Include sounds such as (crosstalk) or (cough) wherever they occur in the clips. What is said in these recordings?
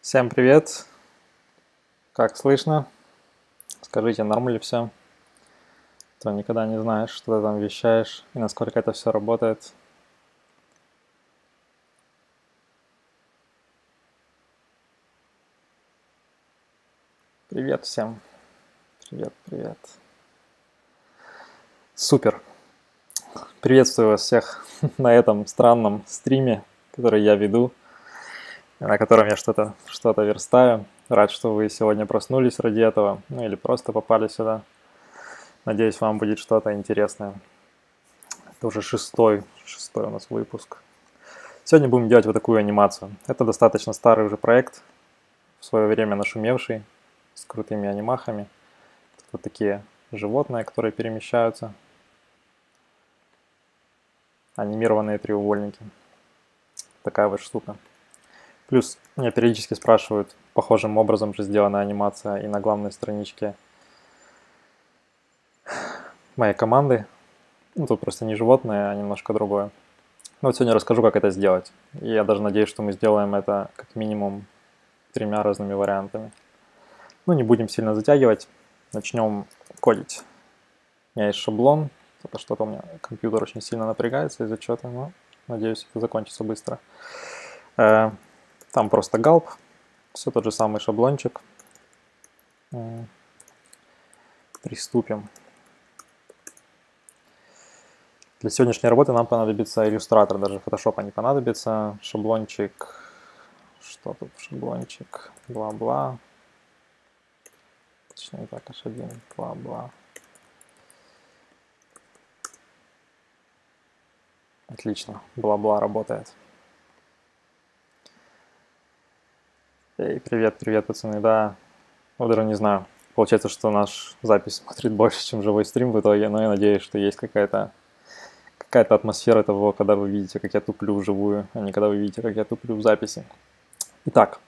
Всем привет! Как слышно? Скажите, норм ли все? То никогда не знаешь, что ты там вещаешь и насколько это все работает. Привет всем! Привет, привет! Супер! Приветствую вас всех (laughs) на этом странном стриме, который я веду – на котором я что-то что, -то, верстаю. Рад, что вы сегодня проснулись ради этого, ну или просто попали сюда. Надеюсь, вам будет что-то интересное. Это уже шестой, шестой у нас выпуск. Сегодня будем делать вот такую анимацию. Это достаточно старый уже проект, в свое время нашумевший, с крутыми анимахами. Вот такие животные, которые перемещаются. Анимированные треугольники. Такая вот штука. Плюс меня периодически спрашивают, похожим образом же сделана анимация и на главной страничке моей команды. Ну, тут просто не животное, а немножко другое. Ну, вот сегодня расскажу, как это сделать. И я даже надеюсь, что мы сделаем это как минимум тремя разными вариантами. Ну, не будем сильно затягивать. Начнем кодить. У меня есть шаблон. Это что-то у меня компьютер очень сильно напрягается из-за чего-то, но надеюсь, это закончится быстро. Там просто галп, все тот же самый шаблончик. Приступим. Для сегодняшней работы нам понадобится иллюстратор, даже фотошопа не понадобится. Шаблончик, что тут шаблончик, бла-бла. Точнее так, h1, бла-бла. Отлично, бла-бла работает. Эй, привет, привет, пацаны, да. Вот даже не знаю. Получается, что наш запись смотрит больше, чем живой стрим в итоге, но я надеюсь, что есть какая-то какая-то атмосфера того, когда вы видите, как я туплю вживую, а не когда вы видите, как я туплю в записи. Итак,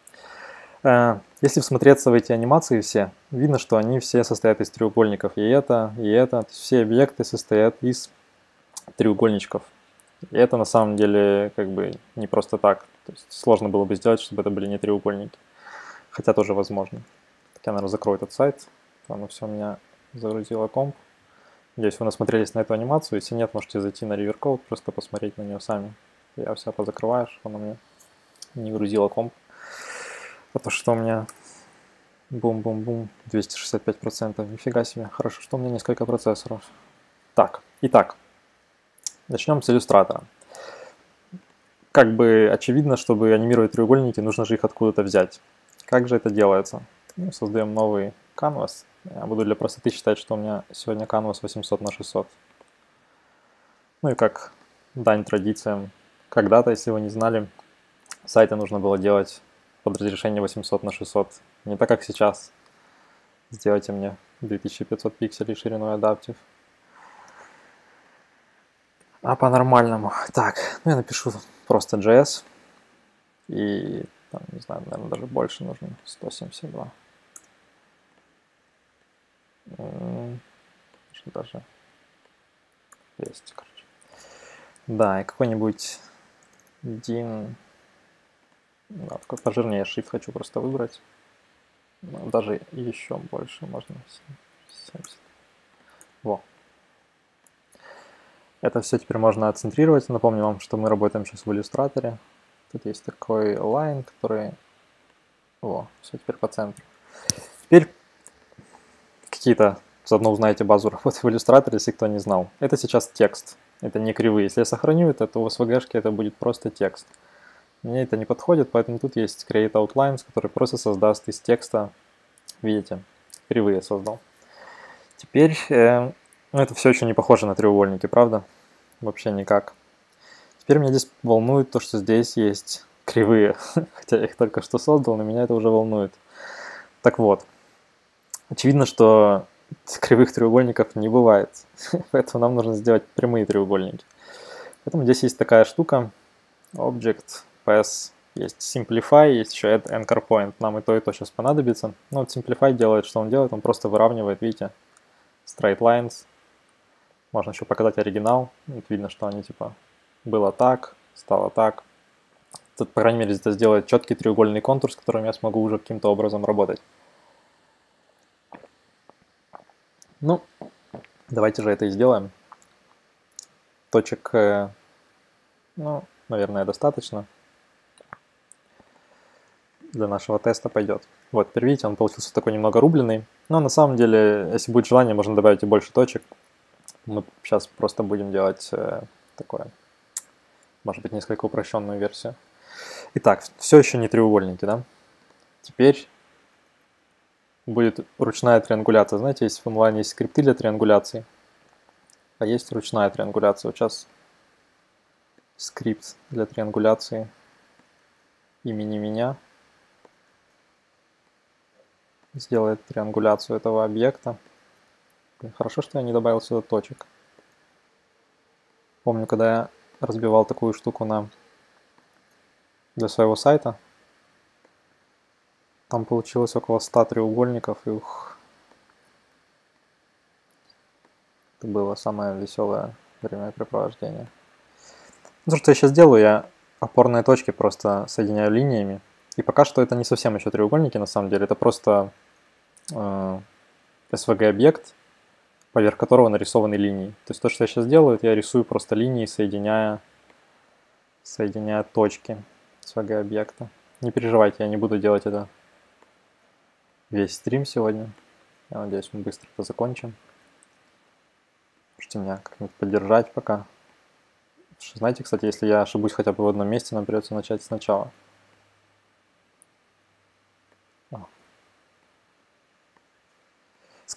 э, если всмотреться в эти анимации все, видно, что они все состоят из треугольников. И это, и это. все объекты состоят из треугольничков. И это на самом деле как бы не просто так. То есть сложно было бы сделать, чтобы это были не треугольники. Хотя тоже возможно. Так я, наверное, закрою этот сайт. Оно все у меня загрузило комп. Надеюсь, вы насмотрелись на эту анимацию. Если нет, можете зайти на Rivercode, просто посмотреть на нее сами. Я все позакрываю, чтобы она мне не грузила комп. Потому что у меня бум-бум-бум, 265%. Нифига себе. Хорошо, что у меня несколько процессоров. Так, итак, начнем с иллюстратора как бы очевидно, чтобы анимировать треугольники, нужно же их откуда-то взять. Как же это делается? Ну, создаем новый canvas. Я буду для простоты считать, что у меня сегодня canvas 800 на 600. Ну и как дань традициям. Когда-то, если вы не знали, сайты нужно было делать под разрешение 800 на 600. Не так, как сейчас. Сделайте мне 2500 пикселей шириной адаптив. А по-нормальному. Так, ну я напишу просто JS. И, там, не знаю, наверное, даже больше нужно. 172. Даже 200, короче. Да, и какой-нибудь Дин... Да, такой пожирнее shift хочу просто выбрать. Даже еще больше можно. 70. Во. Это все теперь можно отцентрировать. Напомню вам, что мы работаем сейчас в иллюстраторе. Тут есть такой лайн, который... О, все теперь по центру. Теперь какие-то... Заодно узнаете базу работы в иллюстраторе, если кто не знал. Это сейчас текст. Это не кривые. Если я сохраню это, то в SVG это будет просто текст. Мне это не подходит, поэтому тут есть Create Outlines, который просто создаст из текста, видите, кривые создал. Теперь э, ну, это все еще не похоже на треугольники, правда? Вообще никак. Теперь меня здесь волнует то, что здесь есть кривые. (laughs) Хотя я их только что создал, но меня это уже волнует. Так вот. Очевидно, что кривых треугольников не бывает. (laughs) Поэтому нам нужно сделать прямые треугольники. Поэтому здесь есть такая штука. Object, PS, есть Simplify, есть еще Add Anchor Point. Нам и то, и то сейчас понадобится. Но ну, вот Simplify делает, что он делает? Он просто выравнивает, видите, straight lines можно еще показать оригинал. Вот видно, что они типа было так, стало так. Тут, по крайней мере, это сделает четкий треугольный контур, с которым я смогу уже каким-то образом работать. Ну, давайте же это и сделаем. Точек, э, ну, наверное, достаточно. Для нашего теста пойдет. Вот, теперь видите, он получился такой немного рубленый. Но на самом деле, если будет желание, можно добавить и больше точек. Мы сейчас просто будем делать э, такое, может быть, несколько упрощенную версию. Итак, все еще не треугольники, да? Теперь будет ручная триангуляция. Знаете, есть в онлайне есть скрипты для триангуляции, а есть ручная триангуляция. Вот сейчас скрипт для триангуляции имени меня сделает триангуляцию этого объекта. Хорошо, что я не добавил сюда точек. Помню, когда я разбивал такую штуку на для своего сайта, там получилось около 100 треугольников, и ух, это было самое веселое времяпрепровождение. Ну, что я сейчас делаю, я опорные точки просто соединяю линиями. И пока что это не совсем еще треугольники, на самом деле, это просто э, SVG-объект, поверх которого нарисованы линии. То есть то, что я сейчас делаю, это я рисую просто линии, соединяя, соединяя точки SVG-объекта. Не переживайте, я не буду делать это весь стрим сегодня. Я надеюсь, мы быстро это закончим. Можете меня как-нибудь поддержать пока. Знаете, кстати, если я ошибусь хотя бы в одном месте, нам придется начать сначала.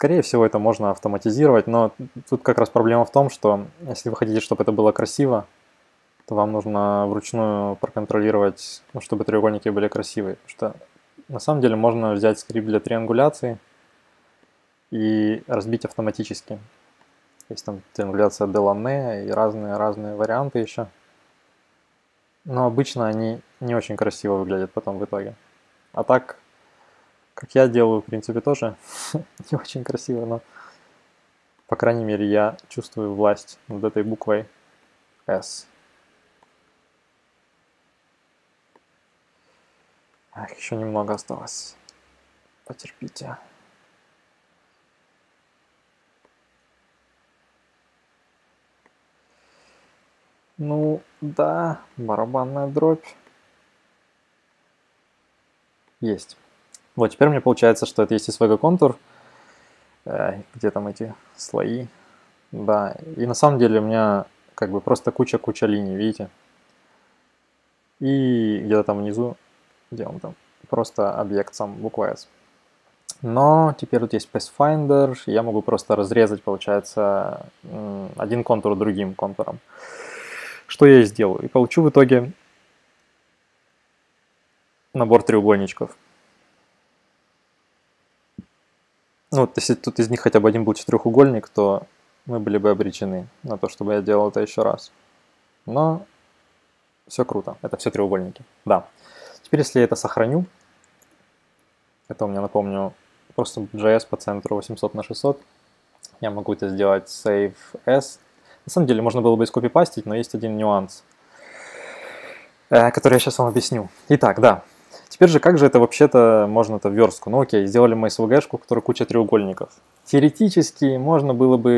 Скорее всего, это можно автоматизировать, но тут как раз проблема в том, что если вы хотите, чтобы это было красиво, то вам нужно вручную проконтролировать, ну, чтобы треугольники были красивые. Потому что на самом деле можно взять скрипт для триангуляции и разбить автоматически. Есть там триангуляция Делане и разные-разные варианты еще. Но обычно они не очень красиво выглядят потом в итоге. А так, как я делаю, в принципе, тоже (laughs) не очень красиво, но по крайней мере я чувствую власть над этой буквой S. Ах, еще немного осталось. Потерпите. Ну, да, барабанная дробь. Есть. Вот, теперь мне получается, что это есть SVG контур. Э, где там эти слои? Да, и на самом деле у меня как бы просто куча-куча линий, видите? И где-то там внизу где он там, просто объект сам, буква S. Но теперь тут есть Pathfinder, я могу просто разрезать, получается, один контур другим контуром. Что я и сделаю. И получу в итоге набор треугольничков. Ну, вот если тут из них хотя бы один был четырехугольник, то мы были бы обречены на то, чтобы я делал это еще раз. Но все круто. Это все треугольники. Да. Теперь, если я это сохраню, это у меня, напомню, просто JS по центру 800 на 600, я могу это сделать save s. На самом деле, можно было бы скопипастить, но есть один нюанс, э, который я сейчас вам объясню. Итак, да. Теперь же, как же это вообще-то можно это в верстку? Ну окей, сделали мы SVG-шку, которая куча треугольников. Теоретически можно было бы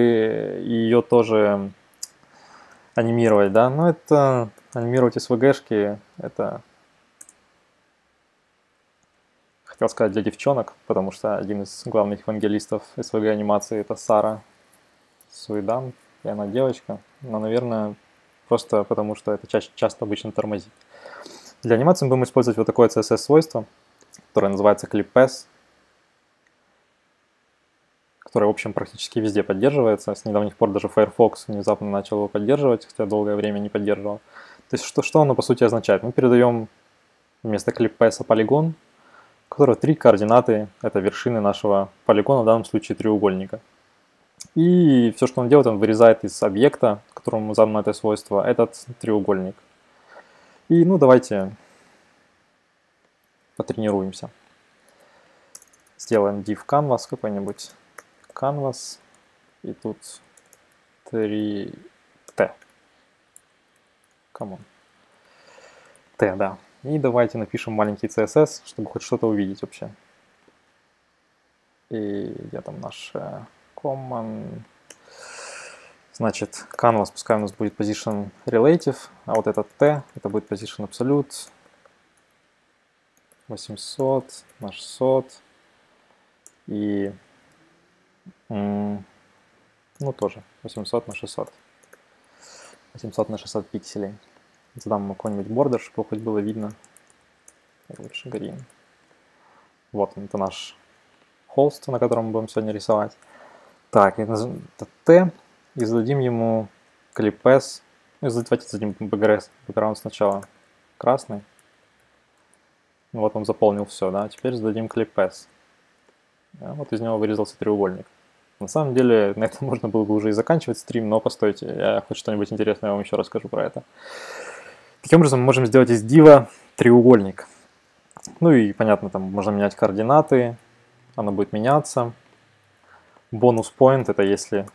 ее тоже анимировать, да, но это анимировать SVG-шки, это хотел сказать для девчонок, потому что один из главных евангелистов СВГ анимации это Сара Суидан, и она девочка, но, наверное, просто потому что это чаще, часто обычно тормозит. Для анимации мы будем использовать вот такое CSS-свойство, которое называется ClipPass, которое, в общем, практически везде поддерживается. С недавних пор даже Firefox внезапно начал его поддерживать, хотя долгое время не поддерживал. То есть что, что оно по сути означает? Мы передаем вместо ClipPass полигон, у которого три координаты – это вершины нашего полигона, в данном случае треугольника. И все, что он делает, он вырезает из объекта, которому задано это свойство, этот треугольник. И ну давайте потренируемся. Сделаем div canvas какой-нибудь. Canvas. И тут 3t. Come on. T, да. И давайте напишем маленький CSS, чтобы хоть что-то увидеть вообще. И где там наш э, common? Значит, canvas, пускай у нас будет position relative, а вот этот t, это будет position absolute. 800 на 600. И, ну, тоже 800 на 600. 800 на 600 пикселей. Задам ему какой-нибудь бордер, чтобы хоть было видно. Лучше green. Вот это наш холст, на котором мы будем сегодня рисовать. Так, это T, и зададим ему клипс. Ну, давайте зададим бэкграунд сначала красный. Вот он заполнил все, да. Теперь зададим клипс. Вот из него вырезался треугольник. На самом деле, на этом можно было бы уже и заканчивать стрим, но постойте, я хоть что-нибудь интересное вам еще расскажу про это. Таким образом, мы можем сделать из дива треугольник. Ну и, понятно, там можно менять координаты, оно будет меняться. Бонус point это если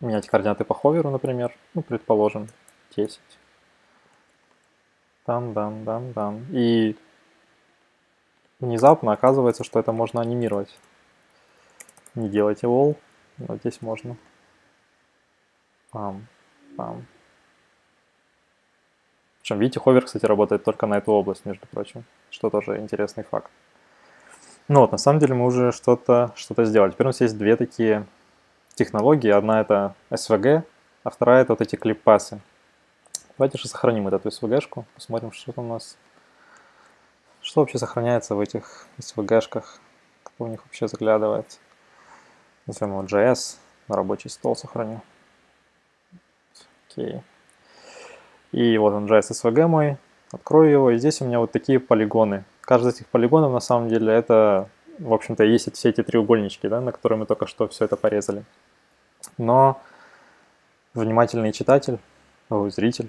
менять координаты по ховеру, например, ну, предположим, 10. Там, там, там, там. И внезапно оказывается, что это можно анимировать. Не делайте wall, но здесь можно. Пам, пам. Причем, видите, ховер, кстати, работает только на эту область, между прочим, что тоже интересный факт. Ну вот, на самом деле мы уже что-то что, -то, сделали. Теперь у нас есть две такие технологии. Одна это SVG, а вторая это вот эти клип-пасы. Давайте же сохраним эту SVG-шку, посмотрим, что там у нас что вообще сохраняется в этих SVG-шках? Кто в них вообще заглядывает? Назовем его JS, на рабочий стол сохраню. Окей. И вот он JS SVG мой. Открою его, и здесь у меня вот такие полигоны. Каждый из этих полигонов на самом деле это, в общем-то, есть все эти треугольнички, да, на которые мы только что все это порезали. Но внимательный читатель, зритель,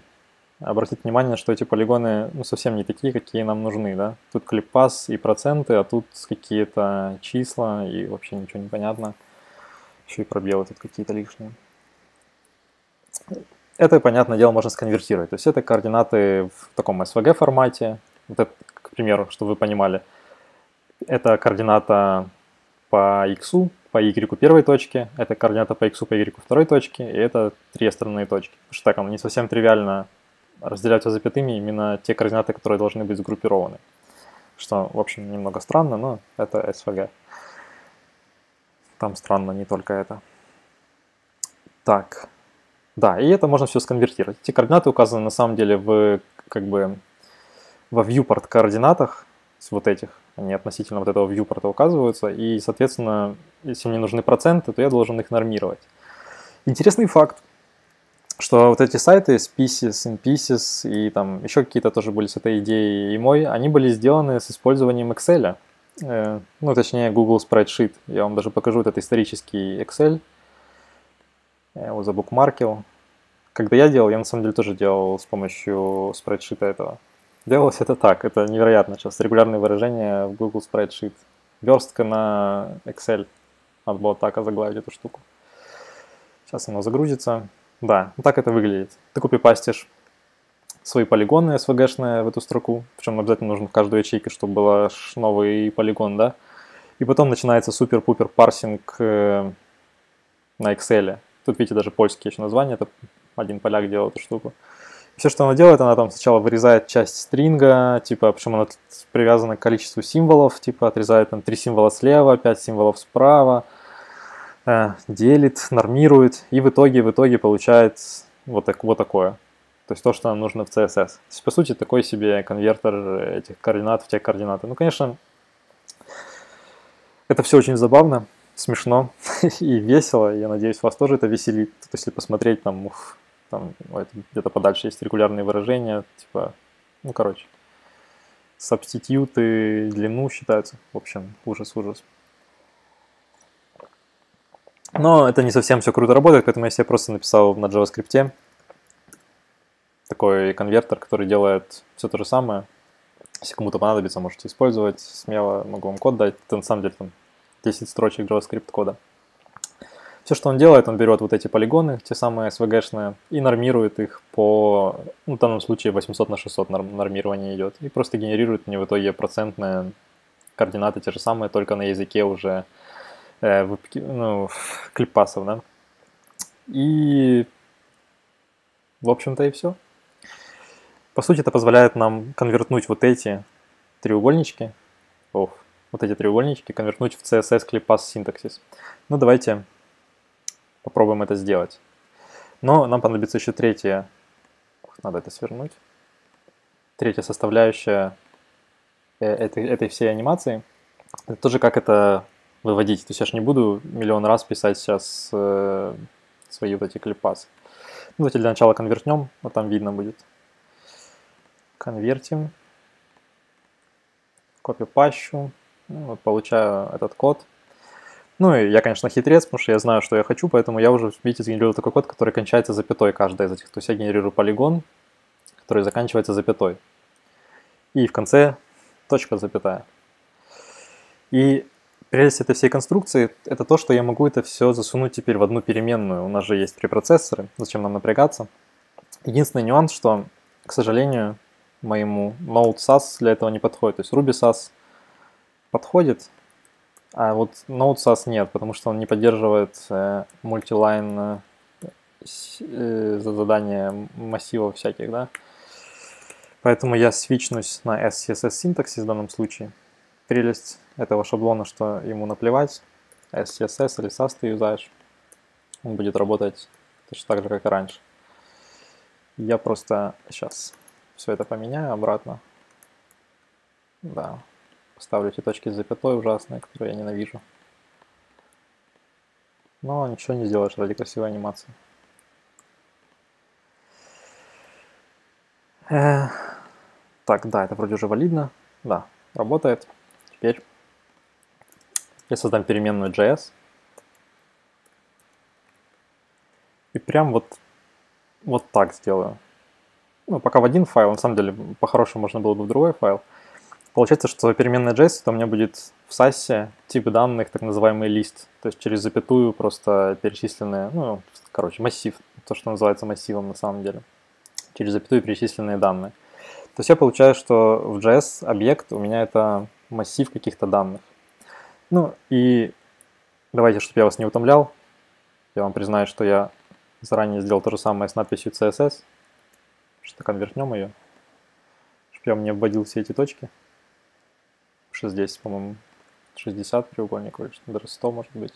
обратить внимание, что эти полигоны ну, совсем не такие, какие нам нужны. Да? Тут клипас и проценты, а тут какие-то числа, и вообще ничего не понятно. Еще и пробелы тут какие-то лишние. Это, понятное дело, можно сконвертировать. То есть это координаты в таком SVG формате. Вот это, к примеру, чтобы вы понимали, это координата по x, по y первой точке, это координата по x, по y второй точке, и это три остальные точки. Потому что так оно не совсем тривиально разделяются запятыми именно те координаты, которые должны быть сгруппированы. Что, в общем, немного странно, но это SVG. Там странно не только это. Так, да, и это можно все сконвертировать. Эти координаты указаны на самом деле в, как бы, во viewport координатах, вот этих, они относительно вот этого viewport указываются, и, соответственно, если мне нужны проценты, то я должен их нормировать. Интересный факт что вот эти сайты Species, InPieces и там еще какие-то тоже были с этой идеей и мой, они были сделаны с использованием Excel. Э, ну, точнее, Google Spreadsheet. Я вам даже покажу этот исторический Excel. Я его забукмаркил. Когда я делал, я на самом деле тоже делал с помощью спредшита этого. Делалось это так, это невероятно сейчас. Регулярные выражения в Google Spreadsheet. Верстка на Excel. Надо было так озаглавить эту штуку. Сейчас оно загрузится. Да, вот так это выглядит. Ты копипастишь свои полигоны SVG-шные в эту строку, причем обязательно нужно в каждой ячейке, чтобы был новый полигон, да, и потом начинается супер-пупер парсинг э, на Excel. Тут, видите, даже польские еще названия, это один поляк делал эту штуку. Все, что она делает, она там сначала вырезает часть стринга, типа, причем она привязана к количеству символов, типа, отрезает там три символа слева, пять символов справа, Э, делит, нормирует и в итоге, в итоге получает вот, так, вот такое. То есть то, что нам нужно в CSS. То есть, по сути, такой себе конвертер этих координат в те координаты. Ну, конечно, это все очень забавно, смешно (laughs) и весело. Я надеюсь, вас тоже это веселит. Если посмотреть там, ух, там где-то подальше есть регулярные выражения, типа, ну, короче, сабститьюты, длину считаются. В общем, ужас-ужас. Но это не совсем все круто работает, поэтому я себе просто написал на JavaScript такой конвертер, который делает все то же самое. Если кому-то понадобится, можете использовать смело, могу вам код дать. Это на самом деле там 10 строчек JavaScript кода. Все, что он делает, он берет вот эти полигоны, те самые SVG-шные, и нормирует их по, ну, в данном случае 800 на 600 нормирование идет, и просто генерирует мне в итоге процентные координаты те же самые, только на языке уже э, ну, клипасов, да. И, в общем-то, и все. По сути, это позволяет нам конвертнуть вот эти треугольнички, о, вот эти треугольнички, конвертнуть в CSS ClickPass синтаксис. Ну, давайте попробуем это сделать. Но нам понадобится еще третья, надо это свернуть, третья составляющая э, этой, этой всей анимации. Это тоже как это выводить. То есть я же не буду миллион раз писать сейчас э, свои вот эти клипасы. Ну, давайте для начала конвертнем, вот там видно будет. Конвертим. Копию пащу. Ну, вот получаю этот код. Ну и я, конечно, хитрец, потому что я знаю, что я хочу, поэтому я уже, видите, сгенерировал такой код, который кончается запятой каждая из этих. То есть я генерирую полигон, который заканчивается запятой. И в конце точка запятая. И прелесть этой всей конструкции – это то, что я могу это все засунуть теперь в одну переменную. У нас же есть препроцессоры, зачем нам напрягаться. Единственный нюанс, что, к сожалению, моему Node SAS для этого не подходит. То есть Ruby SAS подходит, а вот Node SAS нет, потому что он не поддерживает э, мультилайн э, э, задания массивов всяких, да. Поэтому я свичнусь на SCSS синтаксис в данном случае. Прелесть этого шаблона, что ему наплевать, SCSS или SAS ты юзаешь, он будет работать точно так же, как и раньше. Я просто сейчас все это поменяю обратно. Да, поставлю эти точки с запятой ужасные, которые я ненавижу. Но ничего не сделаешь ради красивой анимации. Э, так, да, это вроде уже валидно. Да, работает. Теперь я создам переменную JS. И прям вот, вот так сделаю ну, пока в один файл, на самом деле, по-хорошему можно было бы в другой файл. Получается, что переменная JS, это у меня будет в SAS тип данных, так называемый лист, то есть через запятую просто перечисленные, ну, короче, массив, то, что называется массивом на самом деле, через запятую перечисленные данные. То есть я получаю, что в JS объект у меня это массив каких-то данных. Ну и давайте, чтобы я вас не утомлял, я вам признаю, что я заранее сделал то же самое с надписью CSS, что конвертнем ее, чтобы я мне вводил все эти точки. Что здесь, по-моему, 60 треугольник, даже 100 может быть.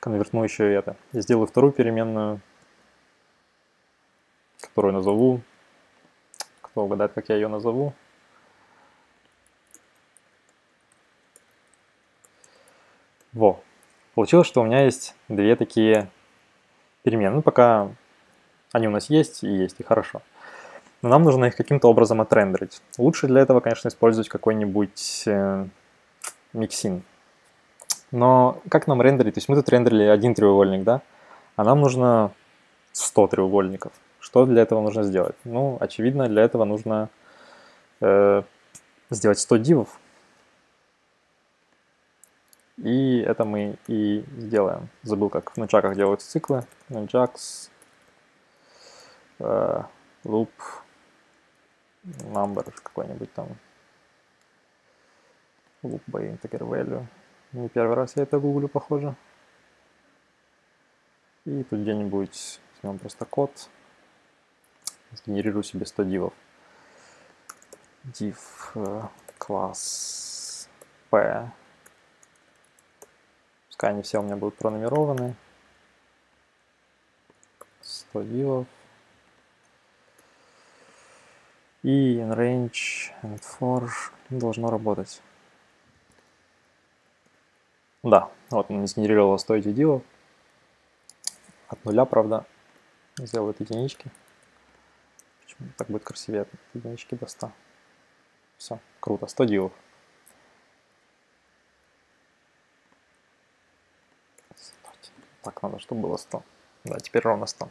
Конвертну еще это. Я сделаю вторую переменную, которую назову. Кто угадает, как я ее назову? Во. Получилось, что у меня есть две такие перемены. Ну, пока они у нас есть и есть, и хорошо. Но нам нужно их каким-то образом отрендерить. Лучше для этого, конечно, использовать какой-нибудь э, миксин. Но как нам рендерить? То есть мы тут рендерили один треугольник, да? А нам нужно 100 треугольников. Что для этого нужно сделать? Ну, очевидно, для этого нужно э, сделать 100 дивов. И это мы и сделаем. Забыл, как в нунчаках делаются циклы. Nunchucks uh, loop number какой-нибудь там loop by integer value. Не первый раз я это гуглю, похоже. И тут где-нибудь возьмем просто код, сгенерирую себе 100 дивов. div класс p. Пускай они все у меня будут пронумерованы. 100 дивов. И range and for должно работать. Да, вот он сгенерировал 100 единого. От нуля, правда, сделает единички. Почему так будет красивее от единички до 100. Все, круто, 100 дивов. Так, надо, чтобы было 100. Да, теперь ровно 100.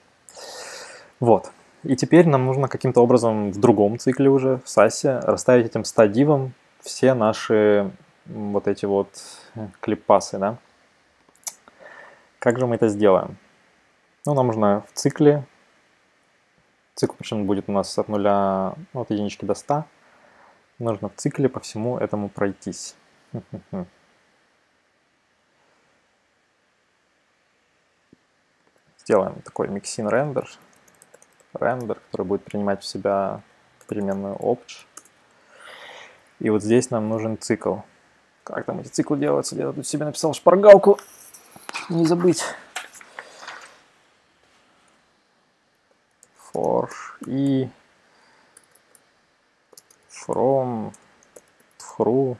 Вот. И теперь нам нужно каким-то образом в другом цикле уже, в САСе, расставить этим стадивом все наши вот эти вот клипасы, да. Как же мы это сделаем? Ну, нам нужно в цикле, цикл причем будет у нас от нуля, ну, от единички до 100, нужно в цикле по всему этому пройтись. Сделаем такой mixin render, render, который будет принимать в себя переменную obj. И вот здесь нам нужен цикл. Как там эти циклы делаются? Я тут себе написал шпаргалку. Не забыть. For и from through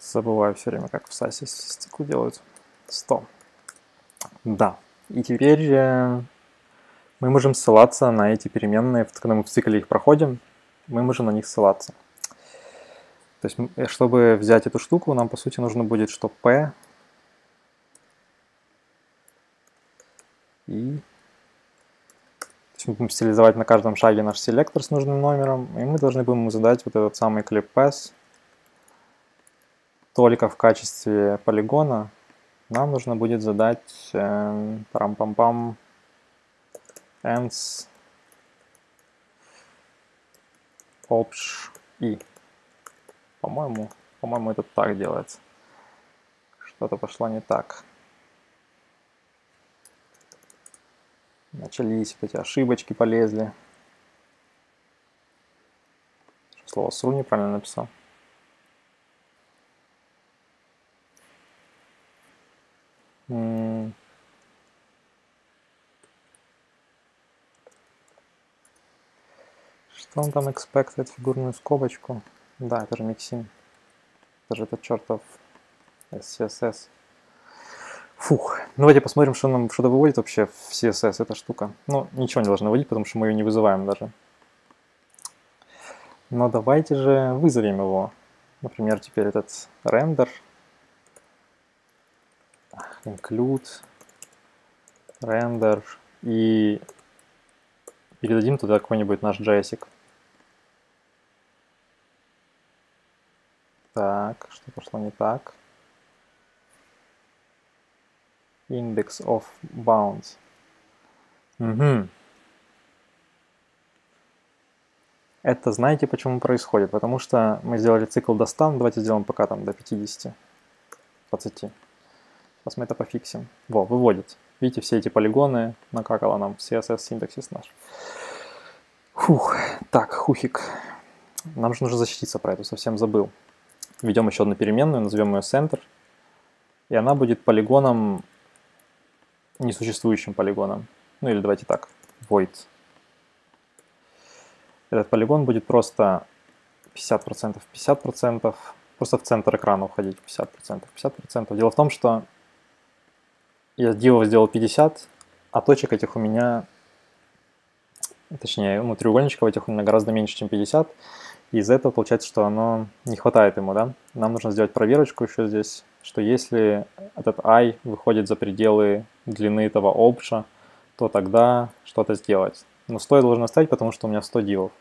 забываю все время, как в САСе циклы делают. 100. Да. И теперь мы можем ссылаться на эти переменные, когда мы в цикле их проходим, мы можем на них ссылаться. То есть, э, чтобы взять эту штуку, нам, по сути, нужно будет, что p и то есть мы будем стилизовать на каждом шаге наш селектор с нужным номером, и мы должны будем задать вот этот самый clip pass только в качестве полигона. Нам нужно будет задать э, парам-пам-пам ends obj и. По-моему, по-моему, это так делается. Что-то пошло не так. Начались эти ошибочки полезли. Слово сру неправильно написал. Что он там expected фигурную скобочку? Да, это же миксин. Это же этот чертов CSS. Фух. Ну, давайте посмотрим, что нам что-то выводит вообще в CSS эта штука. Ну, ничего не должна выводить, потому что мы ее не вызываем даже. Но давайте же вызовем его. Например, теперь этот рендер. Include. Render. И передадим туда какой-нибудь наш JSIC. Так, что пошло не так? Index of bounds. Угу. Это знаете почему происходит? Потому что мы сделали цикл до 100, давайте сделаем пока там до 50, 20. Сейчас мы это пофиксим. Во, выводит. Видите, все эти полигоны накакало нам CSS синтаксис наш. Фух, так, хухик. Нам же нужно защититься про это, совсем забыл введем еще одну переменную, назовем ее center, и она будет полигоном, несуществующим полигоном. Ну или давайте так, void. Этот полигон будет просто 50%, 50%, просто в центр экрана уходить 50%, 50%. Дело в том, что я дивов сделал 50, а точек этих у меня, точнее, ну, треугольничков этих у меня гораздо меньше, чем 50, и из-за этого получается, что оно не хватает ему, да? Нам нужно сделать проверочку еще здесь, что если этот i выходит за пределы длины этого обша, то тогда что-то сделать. Но 100 я должен оставить, потому что у меня 100 дивов.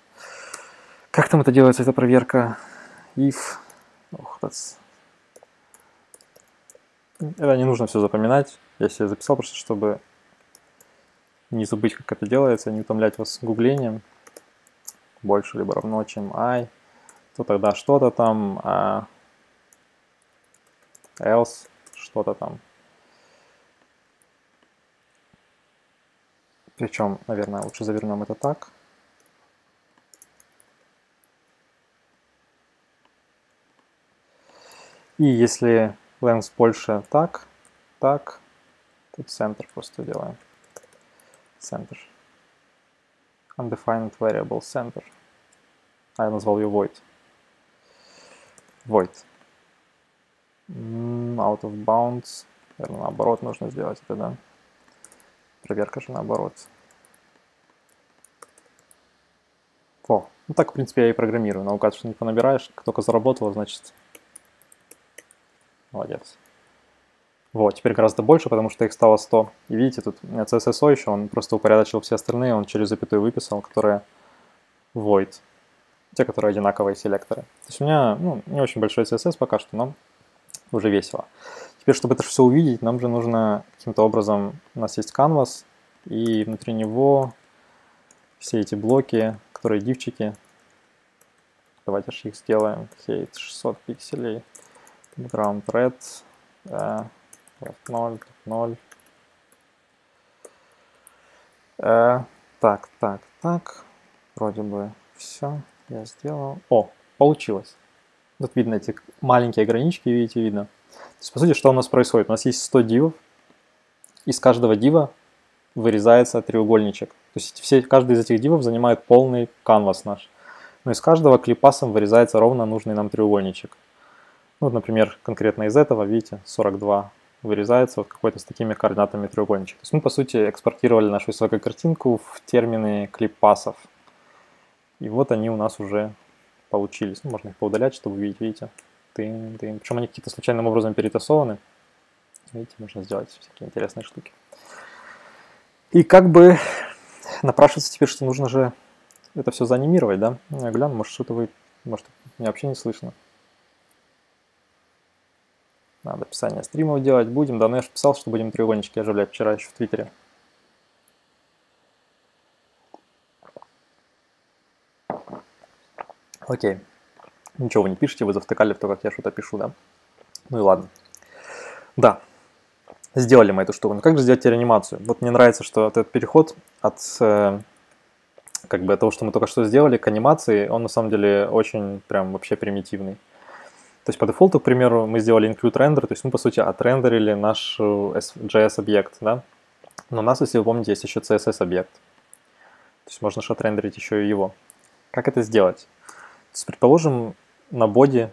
Как там это делается, эта проверка? If... Ох, that's... Это не нужно все запоминать. Я себе записал просто, чтобы не забыть, как это делается, не утомлять вас гуглением больше либо равно, чем i, то тогда что-то там, а else что-то там. Причем, наверное, лучше завернем это так. И если length больше так, так, тут center просто делаем. Center undefined variable center. А я назвал ее void. Void. Out of bounds. Наверное, наоборот нужно сделать это, да? Проверка же наоборот. О, ну так, в принципе, я и программирую. Наугад что-нибудь понабираешь, как только заработало, значит, молодец. Вот, теперь гораздо больше, потому что их стало 100. И видите, тут CSSO еще, он просто упорядочил все остальные, он через запятую выписал, которая void. те, которые одинаковые селекторы. То есть у меня ну, не очень большой CSS пока что, но уже весело. Теперь, чтобы это все увидеть, нам же нужно каким-то образом, у нас есть canvas, и внутри него все эти блоки, которые дивчики, давайте же их сделаем, height 600 пикселей, background red, э, 0, 0. Э, так, так, так, вроде бы все я сделал. О, получилось. Тут видно эти маленькие огранички, видите, видно. То есть, по сути, что у нас происходит? У нас есть 100 дивов, из каждого дива вырезается треугольничек. То есть все, каждый из этих дивов занимает полный канвас наш. Но из каждого клипасом вырезается ровно нужный нам треугольничек. Ну, вот, например, конкретно из этого, видите, 42 вырезается вот какой-то с такими координатами треугольничек. То есть мы, по сути, экспортировали нашу высококартинку в термины клипасов. И вот они у нас уже получились. Ну, можно их поудалять, чтобы увидеть, видите. Тын, тын. Причем они какие-то случайным образом перетасованы. Видите, можно сделать всякие интересные штуки. И как бы напрашивается теперь, что нужно же это все заанимировать, да? Я гляну, может, что-то вы... Может, меня вообще не слышно. Надо описание стримов делать. Будем. Давно я же писал, что будем треугольнички оживлять вчера еще в Твиттере. Окей. Ничего вы не пишете, вы завтыкали в то, как я что-то пишу, да? Ну и ладно. Да, сделали мы эту штуку. Но как же сделать реанимацию? Вот мне нравится, что этот переход от э, как бы того, что мы только что сделали, к анимации, он на самом деле очень прям вообще примитивный. То есть по дефолту, к примеру, мы сделали include render, то есть мы по сути отрендерили наш JS объект, да? Но у нас, если вы помните, есть еще CSS объект. То есть можно же отрендерить еще и его. Как это сделать? То есть, предположим, на боди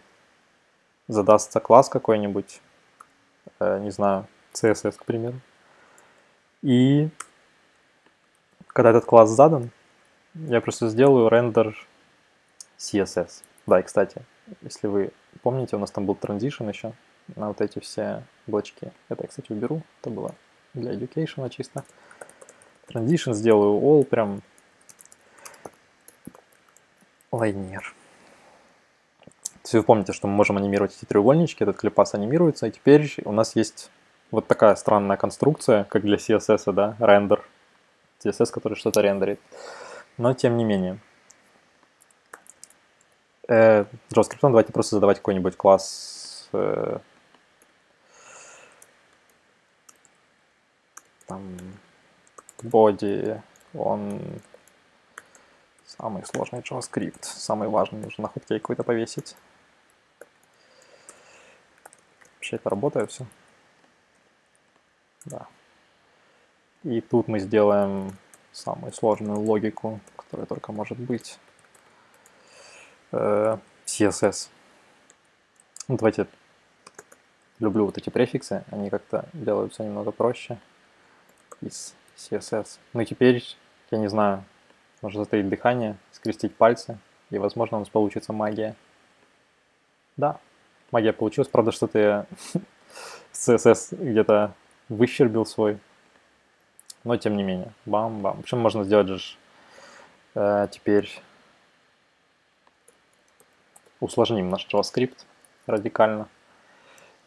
задастся класс какой-нибудь, э, не знаю, CSS, к примеру. И когда этот класс задан, я просто сделаю рендер CSS. Да, и кстати, если вы помните, у нас там был transition еще на вот эти все блочки. Это я, кстати, уберу. Это было для education чисто. Transition сделаю all прям лайнер есть вы помните, что мы можем анимировать эти треугольнички, этот клипас анимируется, и теперь у нас есть вот такая странная конструкция, как для CSS, да, рендер. CSS, который что-то рендерит. Но тем не менее. Э, JavaScript давайте просто задавать какой-нибудь класс э, там body, он самый сложный JavaScript, самый важный, нужно на худкей какой-то повесить. Вообще это работает все. Да. И тут мы сделаем самую сложную логику, которая только может быть. Э, CSS. Ну, давайте. Люблю вот эти префиксы, они как-то делаются немного проще из CSS. Ну и теперь, я не знаю, можно затаить дыхание, скрестить пальцы, и, возможно, у нас получится магия. Да, магия получилась. Правда, что-то я (laughs) CSS где-то выщербил свой. Но тем не менее. Бам-бам. Причем можно сделать же э, теперь усложним наш JavaScript радикально.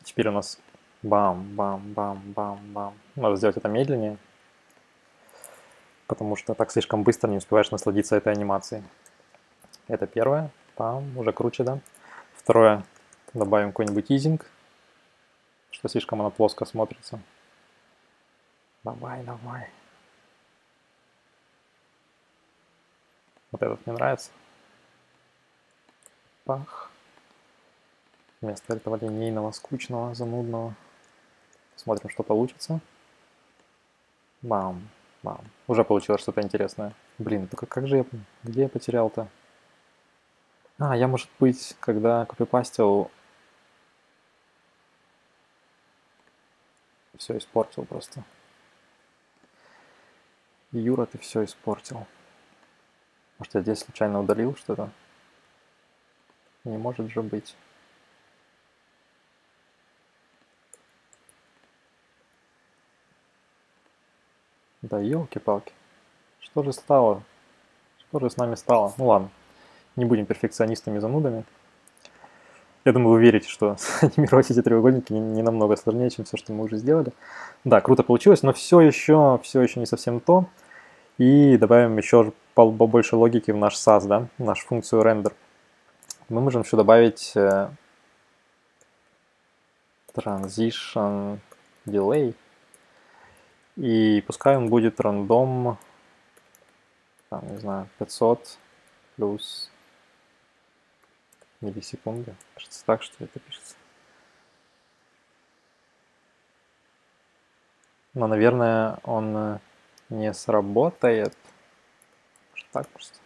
Теперь у нас бам-бам-бам-бам-бам. Надо сделать это медленнее, потому что так слишком быстро не успеваешь насладиться этой анимацией. Это первое. Пам, уже круче, да? Второе, Добавим какой-нибудь изинг, что слишком она плоско смотрится. Давай, давай. Вот этот мне нравится. Пах. Вместо этого линейного, скучного, занудного. Смотрим, что получится. Бам, бам. Уже получилось что-то интересное. Блин, только как же я... Где я потерял-то? А, я, может быть, когда копипастил все испортил просто. Юра, ты все испортил. Может, я здесь случайно удалил что-то? Не может же быть. Да елки-палки. Что же стало? Что же с нами стало? Ну ладно. не будем перфекционистами занудами. Я думаю, вы верите, что (laughs) анимировать эти треугольники не, не намного сложнее, чем все, что мы уже сделали. Да, круто получилось, но все еще, все еще не совсем то. И добавим еще побольше логики в наш SAS, да, в нашу функцию render. Мы можем еще добавить э, transition delay. И пускай он будет рандом, там, не знаю, 500 плюс миллисекунды. Кажется так, что это пишется. Но, наверное, он э, не сработает. Может, так просто.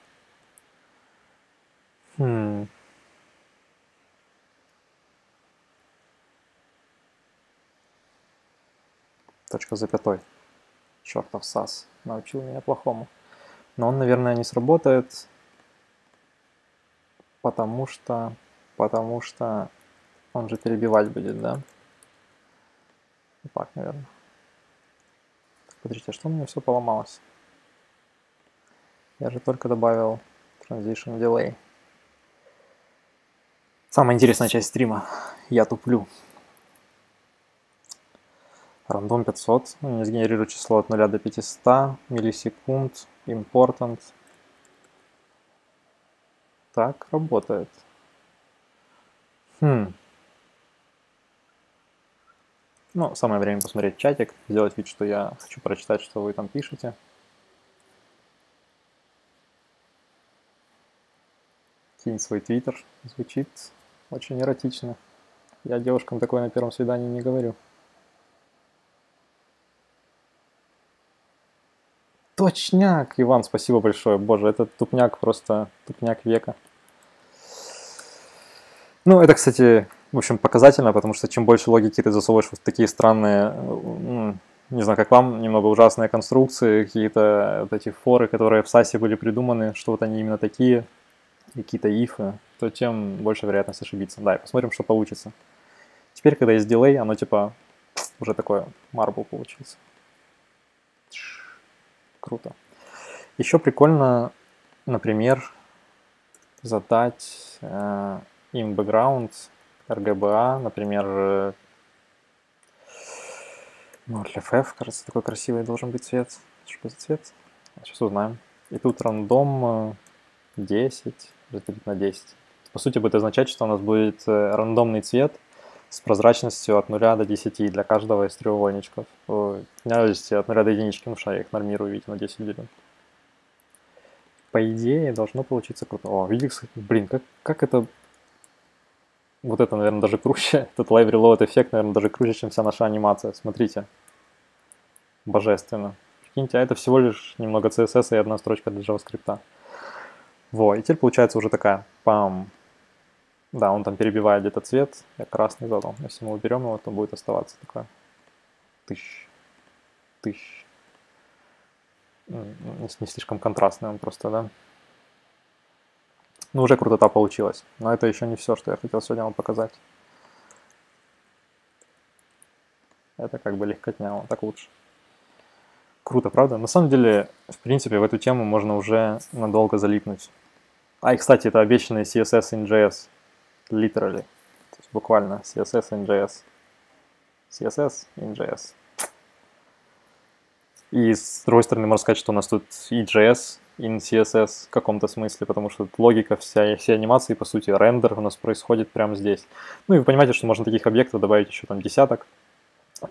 Хм. Точка запятой. Чертов САС. Научил меня плохому. Но он, наверное, не сработает потому что, потому что он же перебивать будет, да? Так, наверное. Подождите, а что у меня все поломалось? Я же только добавил Transition Delay. Самая интересная часть стрима. Я туплю. Рандом 500. Не сгенерирует число от 0 до 500 миллисекунд. Important так работает. Хм. Ну, самое время посмотреть чатик, сделать вид, что я хочу прочитать, что вы там пишете. Кинь свой твиттер. Звучит очень эротично. Я девушкам такое на первом свидании не говорю. Точняк, Иван, спасибо большое. Боже, этот тупняк просто тупняк века. Ну, это, кстати, в общем, показательно, потому что чем больше логики ты засовываешь в такие странные, не знаю, как вам, немного ужасные конструкции, какие-то вот эти форы, которые в САСе были придуманы, что вот они именно такие, какие-то ифы, то тем больше вероятность ошибиться. Да, и посмотрим, что получится. Теперь, когда есть дилей, оно типа уже такое марбл получился. Круто. Еще прикольно, например, задать э, им бэкграунд, RGBA, например, э, ну, FF, кажется, такой красивый должен быть цвет. Что за цвет? Сейчас узнаем. И тут рандом 10 э, разделить на 10. По сути, будет означать, что у нас будет э, рандомный цвет с прозрачностью от 0 до 10 для каждого из треугольничков. Князь от 0 до единички, потому что я их нормирую, видимо, 10 делю. По идее, должно получиться круто. О, видите, блин, как, как это... Вот это, наверное, даже круче. (laughs) Этот live reload эффект, наверное, даже круче, чем вся наша анимация. Смотрите. Божественно. Прикиньте, а это всего лишь немного CSS и одна строчка для JavaScript. Во, и теперь получается уже такая, пам, да, он там перебивает где-то цвет, я красный задал. Если мы уберем его, то будет оставаться такое тысяч, тысяч. Не, не слишком контрастный он просто, да. Ну, уже крутота получилась. Но это еще не все, что я хотел сегодня вам показать. Это как бы легкотня, вот так лучше. Круто, правда? На самом деле, в принципе, в эту тему можно уже надолго залипнуть. А, и, кстати, это обещанный CSS in JS literally. То есть буквально CSS in JS. CSS in JS. И с другой стороны, можно сказать, что у нас тут и JS in CSS в каком-то смысле, потому что логика вся, все анимации, по сути, рендер у нас происходит прямо здесь. Ну и вы понимаете, что можно таких объектов добавить еще там десяток,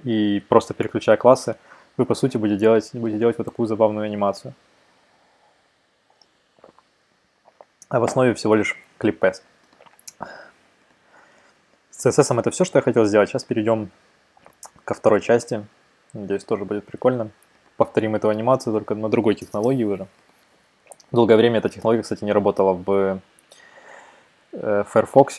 и просто переключая классы, вы, по сути, будете делать, будете делать вот такую забавную анимацию. А в основе всего лишь ClipPass. С CSS это все, что я хотел сделать. Сейчас перейдем ко второй части. Надеюсь, тоже будет прикольно. Повторим эту анимацию только на другой технологии уже. Долгое время эта технология, кстати, не работала в э, Firefox.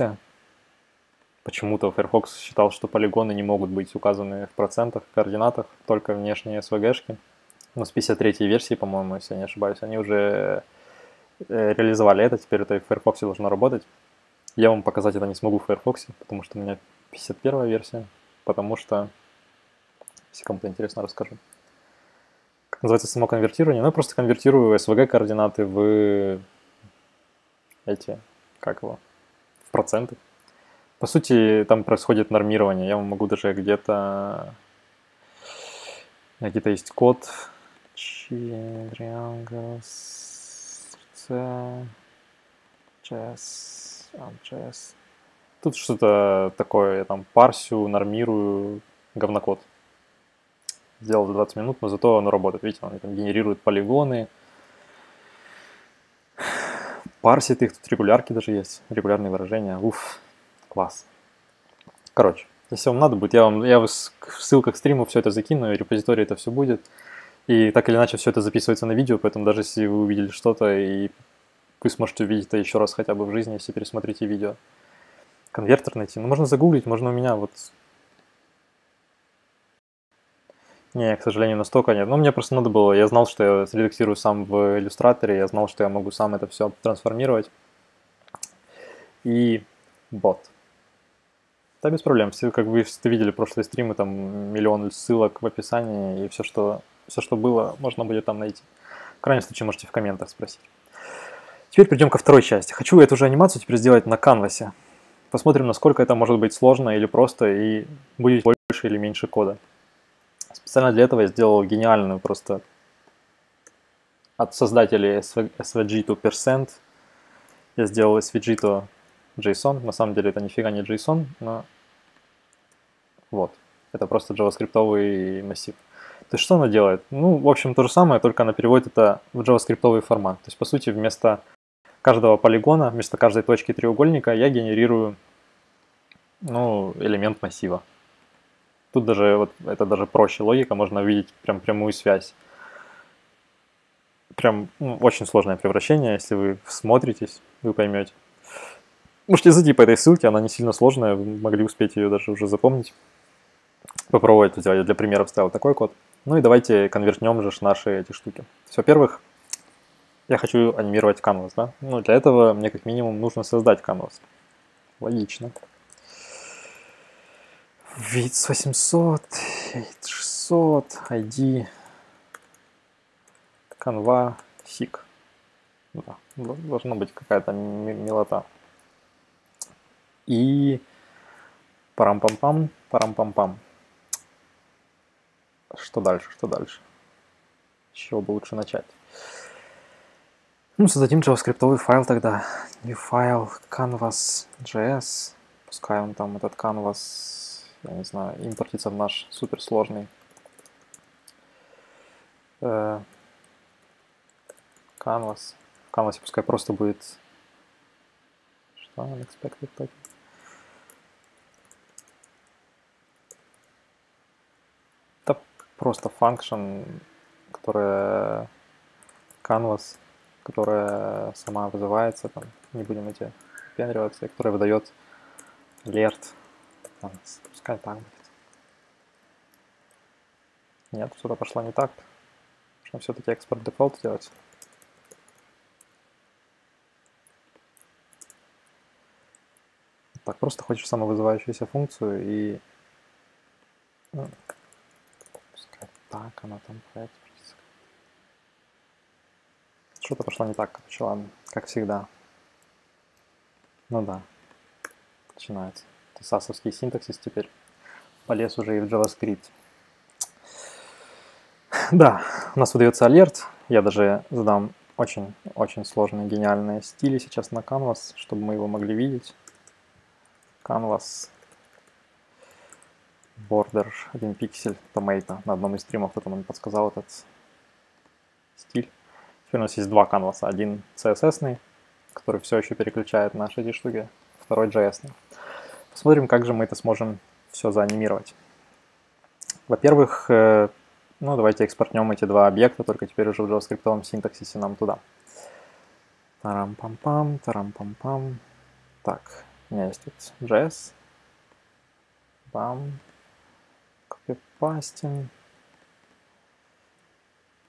Почему-то Firefox считал, что полигоны не могут быть указаны в процентах, координатах, только внешние SVG-шки. Но с 53-й версии, по-моему, если я не ошибаюсь, они уже э, реализовали это, теперь это и в Firefox должно работать. Я вам показать это не смогу в Firefox, потому что у меня 51 версия, потому что, если кому-то интересно, расскажу. Как называется само конвертирование? Ну, я просто конвертирую SVG координаты в эти, как его, в проценты. По сути, там происходит нормирование. Я могу даже где-то... Где-то есть код. Triangles. JS. JS. Тут что-то такое, я там парсю, нормирую, говнокод. Сделал за 20 минут, но зато оно работает. Видите, он там генерирует полигоны, парсит их, тут регулярки даже есть, регулярные выражения. Уф, класс. Короче, если вам надо будет, я вам я в ссылках к стриму все это закину, и репозитории это все будет. И так или иначе все это записывается на видео, поэтому даже если вы увидели что-то, и вы сможете увидеть это еще раз хотя бы в жизни, если пересмотрите видео. Конвертер найти. Ну, можно загуглить, можно у меня вот... Не, к сожалению, настолько нет. Но мне просто надо было, я знал, что я редактирую сам в иллюстраторе, я знал, что я могу сам это все трансформировать. И бот. Да, без проблем. Все, как вы если видели прошлые стримы, там миллион ссылок в описании, и все, что, все, что было, можно будет там найти. В крайнем случае, можете в комментах спросить. Теперь перейдем ко второй части. Хочу эту же анимацию теперь сделать на канвасе. Посмотрим, насколько это может быть сложно или просто, и будет больше или меньше кода. Специально для этого я сделал гениальную просто от создателей SVG to percent. Я сделал SVG to JSON. На самом деле это нифига не JSON, но вот. Это просто JavaScript массив. То есть что она делает? Ну, в общем, то же самое, только она переводит это в JavaScript формат. То есть, по сути, вместо каждого полигона, вместо каждой точки треугольника я генерирую ну, элемент массива. Тут даже вот это даже проще логика, можно увидеть прям прямую связь. Прям ну, очень сложное превращение, если вы смотритесь, вы поймете. Можете зайти по этой ссылке, она не сильно сложная, вы могли успеть ее даже уже запомнить попробовать сделать. Я для примера вставил такой код. Ну и давайте конвертнем же наши эти штуки. Во-первых, я хочу анимировать canvas, да? Ну, для этого мне как минимум нужно создать canvas. Логично. Вид 800, 600, ID, canva, fig. Да, должна быть какая-то милота. И парам-пам-пам, парам-пам-пам. Что дальше, что дальше? С чего бы лучше начать? Ну, создадим JavaScript файл тогда. New файл canvas.js. Пускай он там, этот canvas, я не знаю, импортится в наш суперсложный э, canvas. В canvas пускай просто будет что? Unexpected token. просто function, которая canvas, которая сама вызывается, там, не будем эти пендриваться, которая выдает alert. Пускай так будет. Нет, что-то пошло не так. Нужно все-таки экспорт дефолт сделать. Так, просто хочешь самовызывающуюся функцию и ну, так, она там проект. Что-то пошло не так, короче, ладно, как всегда. Ну да, начинается. Это сасовский синтаксис теперь полез уже и в JavaScript. Да, у нас выдается алерт. Я даже задам очень-очень сложные, гениальные стили сейчас на Canvas, чтобы мы его могли видеть. Canvas border 1 пиксель tomato. На одном из стримов кто-то нам подсказал этот стиль. Теперь у нас есть два канваса. Один CSS, который все еще переключает наши эти штуки, второй JS. -ный. Посмотрим, как же мы это сможем все заанимировать. Во-первых, э, ну давайте экспортнем эти два объекта, только теперь уже в JavaScript синтаксисе нам туда. Тарам-пам-пам, тарам-пам-пам. Так, у меня есть тут JS. Бам, Пастин.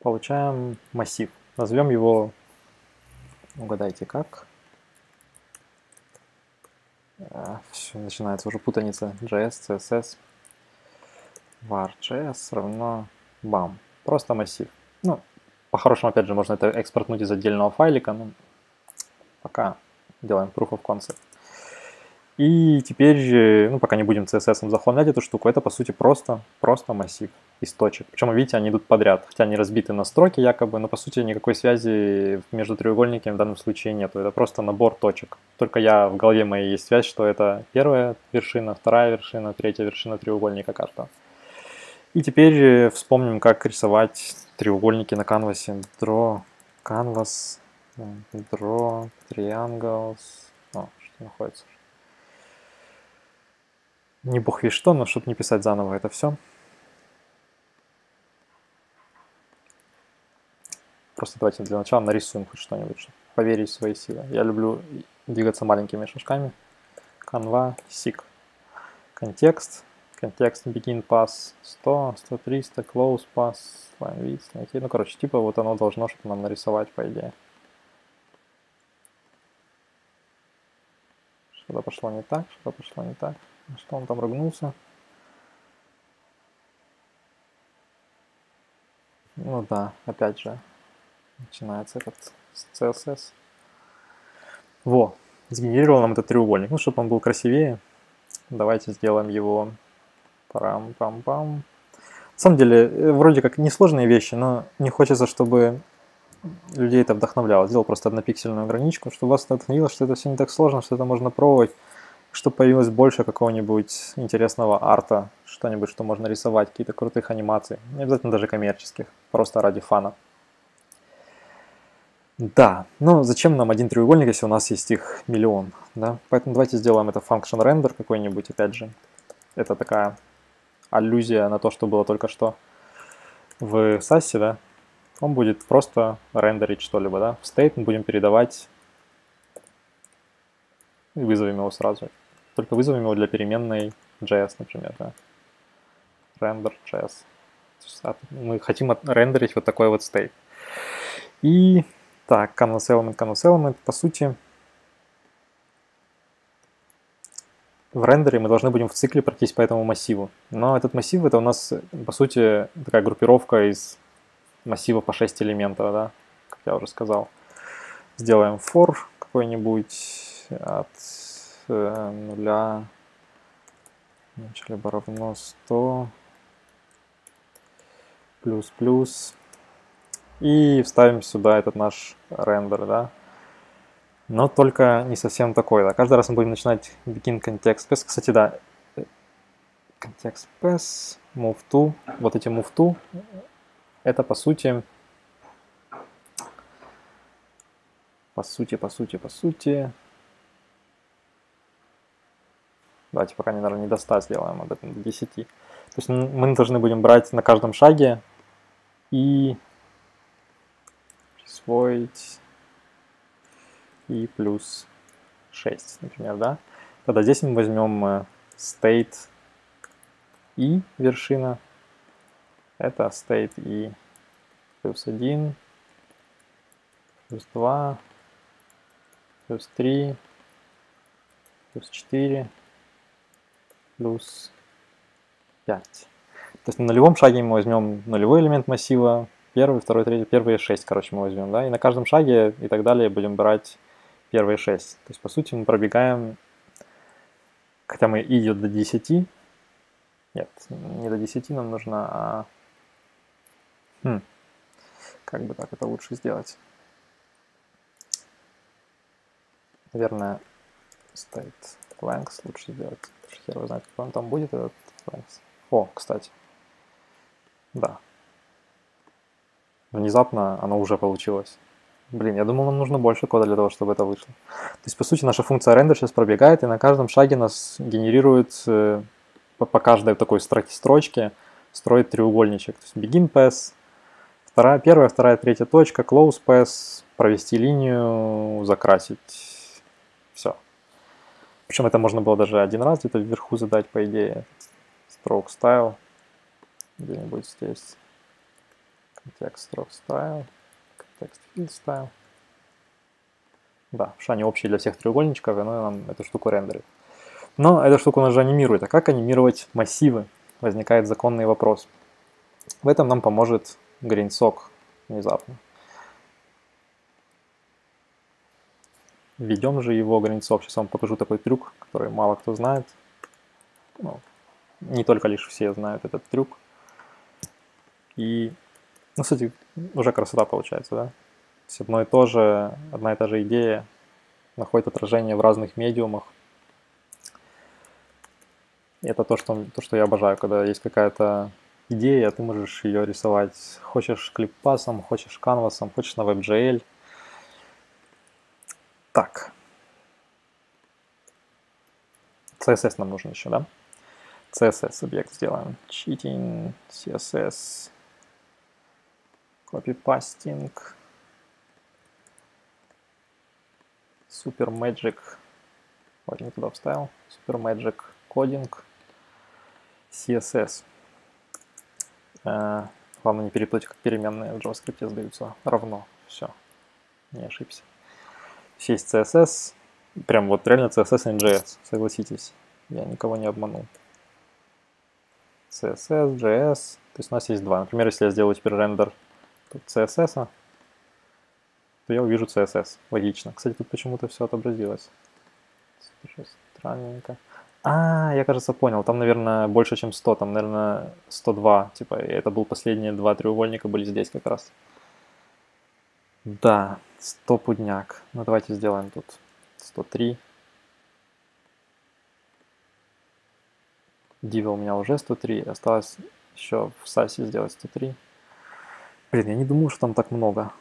Получаем массив. Назовем его, угадайте как. А, Все, начинается уже путаница. JS, CSS. var.js равно bam. Просто массив. Ну, по-хорошему, опять же, можно это экспортнуть из отдельного файлика, но пока делаем proof of concept. И теперь, ну, пока не будем CSS захламлять эту штуку, это, по сути, просто, просто массив из точек. Причем, видите, они идут подряд, хотя они разбиты на строки якобы, но, по сути, никакой связи между треугольниками в данном случае нету. Это просто набор точек. Только я в голове моей есть связь, что это первая вершина, вторая вершина, третья вершина треугольника карта. И теперь вспомним, как рисовать треугольники на канвасе. Draw, canvas, draw, triangles. О, что находится? не бог что, но чтобы не писать заново это все. Просто давайте для начала нарисуем хоть что-нибудь, чтобы поверить в свои силы. Я люблю двигаться маленькими шажками. Canva, SIG. Контекст. Контекст begin pass 100, 100, 300, close pass, line width, line Ну, короче, типа вот оно должно что-то нам нарисовать, по идее. Что-то пошло не так, что-то пошло не так. Что он там ругнулся? Ну да, опять же, начинается этот CSS. Во, сгенерировал нам этот треугольник. Ну, чтобы он был красивее, давайте сделаем его парам-пам-пам. На самом деле, э, вроде как несложные вещи, но не хочется, чтобы людей это вдохновляло. Сделал просто однопиксельную ограничку, чтобы вас вдохновило, что это все не так сложно, что это можно пробовать чтобы появилось больше какого-нибудь интересного арта, что-нибудь, что можно рисовать, какие-то крутых анимаций, не обязательно даже коммерческих, просто ради фана. Да, ну зачем нам один треугольник, если у нас есть их миллион, да? Поэтому давайте сделаем это function render какой-нибудь, опять же. Это такая аллюзия на то, что было только что в SAS, да? Он будет просто рендерить что-либо, да? В state мы будем передавать и вызовем его сразу. Только вызовем его для переменной JS, например, да. Render JS. Мы хотим рендерить вот такой вот state. И так, canvas element, canvas element, по сути, в рендере мы должны будем в цикле пройтись по этому массиву. Но этот массив это у нас, по сути, такая группировка из массива по 6 элементов, да, как я уже сказал. Сделаем for какой-нибудь от Э, нуля значит, либо равно 100 плюс плюс и вставим сюда этот наш рендер, да. Но только не совсем такой, да. Каждый раз мы будем начинать begin context pass. Кстати, да, context pass, move to, вот эти move to, это по сути, по сути, по сути, по сути, Давайте пока, наверное, не до 100 сделаем, этом до 10. То есть мы должны будем брать на каждом шаге и присвоить и плюс 6, например, да? Тогда здесь мы возьмем э, state и вершина. Это state и плюс 1, плюс 2, плюс 3, плюс 4, плюс 5. То есть на нулевом шаге мы возьмем нулевой элемент массива, первый, второй, третий, первые 6, короче, мы возьмем, да, и на каждом шаге и так далее будем брать первые 6. То есть, по сути, мы пробегаем, хотя мы и идет до 10, нет, не до 10 нам нужно, а... Хм. Как бы так это лучше сделать? Наверное, state length лучше сделать хер его знает, какой он там будет, этот Фрэнкс. О, кстати. Да. Внезапно оно уже получилось. Блин, я думал, нам нужно больше кода для того, чтобы это вышло. То есть, по сути, наша функция render сейчас пробегает, и на каждом шаге нас генерирует э, по, каждой такой строчке строит треугольничек. То есть begin pass, вторая, первая, вторая, третья точка, close pass, провести линию, закрасить. Все. Причем это можно было даже один раз где-то вверху задать, по идее. Stroke style. Где-нибудь здесь. Контекст stroke style. Контекст field style. Да, что они общие для всех треугольничков, и оно нам эту штуку рендерит. Но эта штука у нас же анимирует. А как анимировать массивы? Возникает законный вопрос. В этом нам поможет GreenSock внезапно. введем же его границу. Сейчас вам покажу такой трюк, который мало кто знает. Ну, не только лишь все знают этот трюк. И, ну, кстати, уже красота получается, да? То есть одно и то же, одна и та же идея находит отражение в разных медиумах. И это то что, то, что я обожаю, когда есть какая-то идея, ты можешь ее рисовать. Хочешь клиппасом, хочешь канвасом, хочешь на WebGL. Так. CSS нам нужен еще, да? CSS объект сделаем. Cheating, CSS, copy-pasting, Super Magic. Вот, не туда вставил. Super Magic Coding, CSS. Э, главное не перепутать, как переменные в JavaScript сдаются равно. Все, не ошибся. Есть CSS, прям вот реально CSS и JS, согласитесь. Я никого не обманул. CSS, JS. То есть у нас есть два. Например, если я сделаю теперь рендер CSS, то я увижу CSS. Логично. Кстати, тут почему-то все отобразилось. Странненько. А, я, кажется, понял. Там, наверное, больше, чем 100. Там, наверное, 102. Типа, это был последние два треугольника были здесь как раз. Да, 100 пудняк. Ну, давайте сделаем тут 103. Дива у меня уже 103, осталось еще в САСе сделать 103. Блин, я не думаю, что там так много.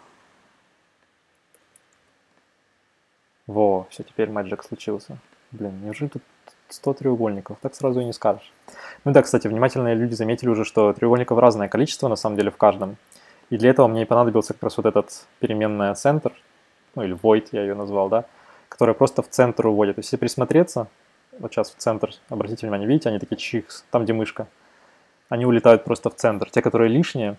Во, все, теперь Magic случился. Блин, неужели тут 100 треугольников? Так сразу и не скажешь. Ну да, кстати, внимательные люди заметили уже, что треугольников разное количество, на самом деле, в каждом. И для этого мне и понадобился как раз вот этот переменная центр, ну или void я ее назвал, да, которая просто в центр уводит. Если присмотреться, вот сейчас в центр, обратите внимание, видите, они такие чихс, там где мышка, они улетают просто в центр. Те, которые лишние,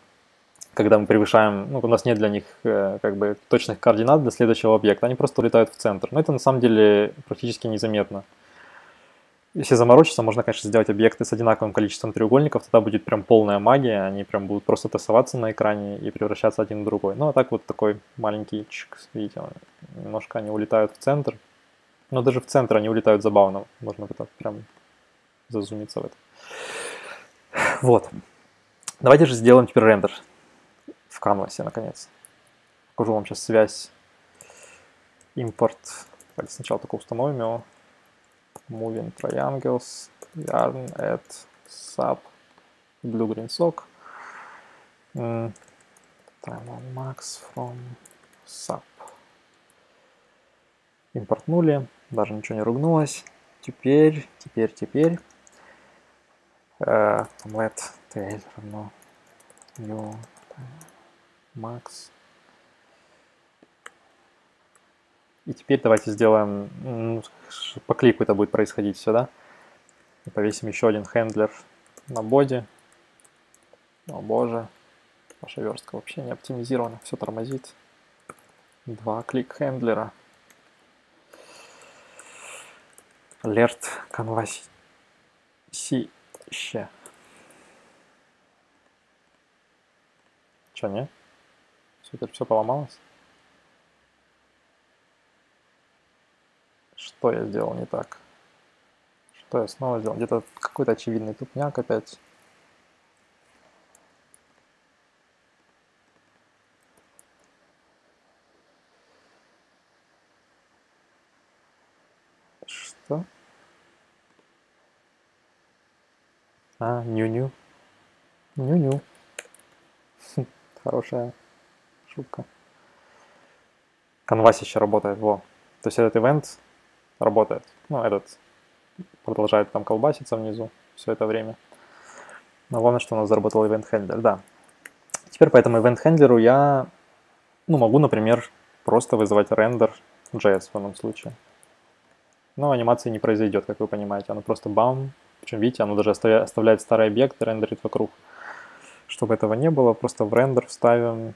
когда мы превышаем, ну, у нас нет для них э, как бы точных координат для следующего объекта, они просто улетают в центр. Но это на самом деле практически незаметно. Если заморочиться, можно, конечно, сделать объекты с одинаковым количеством треугольников, тогда будет прям полная магия, они прям будут просто тасоваться на экране и превращаться один в другой. Ну, а так вот такой маленький чик, видите, немножко они улетают в центр, но даже в центр они улетают забавно. Можно это прям зазумиться в это. Вот. Давайте же сделаем теперь рендер в канвасе, наконец. Покажу вам сейчас связь импорт. Давайте сначала только установим его. Moving triangles, yarn, add, sub, blue green sock. Mm. Time max from sub. Импортнули даже ничего не ругнулось. Теперь, теперь, теперь uh, let tail равно new max. И теперь давайте сделаем, по клику это будет происходить все, да? Повесим еще один хендлер на боди. О боже, ваша верстка вообще не оптимизирована, все тормозит. Два клик хендлера. alert конвасище. Че, не? Супер, все поломалось? Что я сделал не так? Что я снова сделал? Где-то какой-то очевидный тупняк опять. Что? А, ню-ню. Ню-ню. (laughs) Хорошая шутка. Canvas еще работает, во. То есть этот ивент работает. Ну, этот продолжает там колбаситься внизу все это время. Но главное, что у нас заработал event handler, да. Теперь по этому event handler я, ну, могу, например, просто вызывать рендер JS в данном случае. Но анимации не произойдет, как вы понимаете. Оно просто бам, причем, видите, оно даже оставляет старый объект рендерит вокруг. Чтобы этого не было, просто в рендер вставим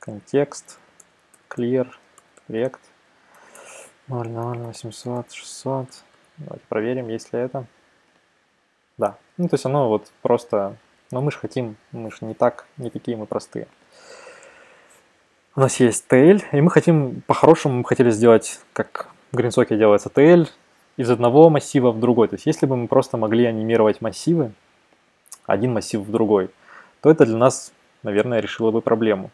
контекст, clear, rect, 0, 0, 800, 600. Давайте проверим, есть ли это. Да, ну то есть оно вот просто, но мы же хотим, мы же не так, не такие мы простые. у нас есть TL, и мы хотим, по-хорошему, мы хотели сделать, как в GreenSocket делается TL, из одного массива в другой. То есть если бы мы просто могли анимировать массивы, один массив в другой, то это для нас, наверное, решило бы проблему.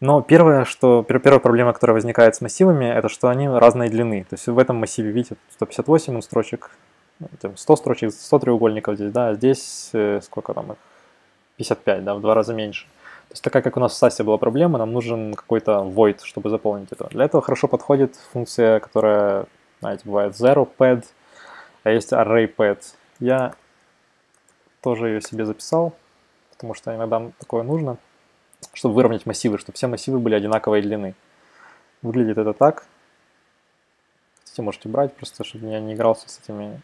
Но первое, что, первая проблема, которая возникает с массивами, это что они разной длины. То есть в этом массиве, видите, 158 строчек, 100 строчек, 100 треугольников здесь, да, а здесь э, сколько там их? 55, да, в два раза меньше. То есть такая, как у нас в SAS была проблема, нам нужен какой-то void, чтобы заполнить это. Для этого хорошо подходит функция, которая, знаете, бывает zero pad, а есть array pad. Я тоже ее себе записал, потому что иногда такое нужно, чтобы выровнять массивы, чтобы все массивы были одинаковой длины. Выглядит это так. Хотите, можете брать, просто чтобы я не игрался с этими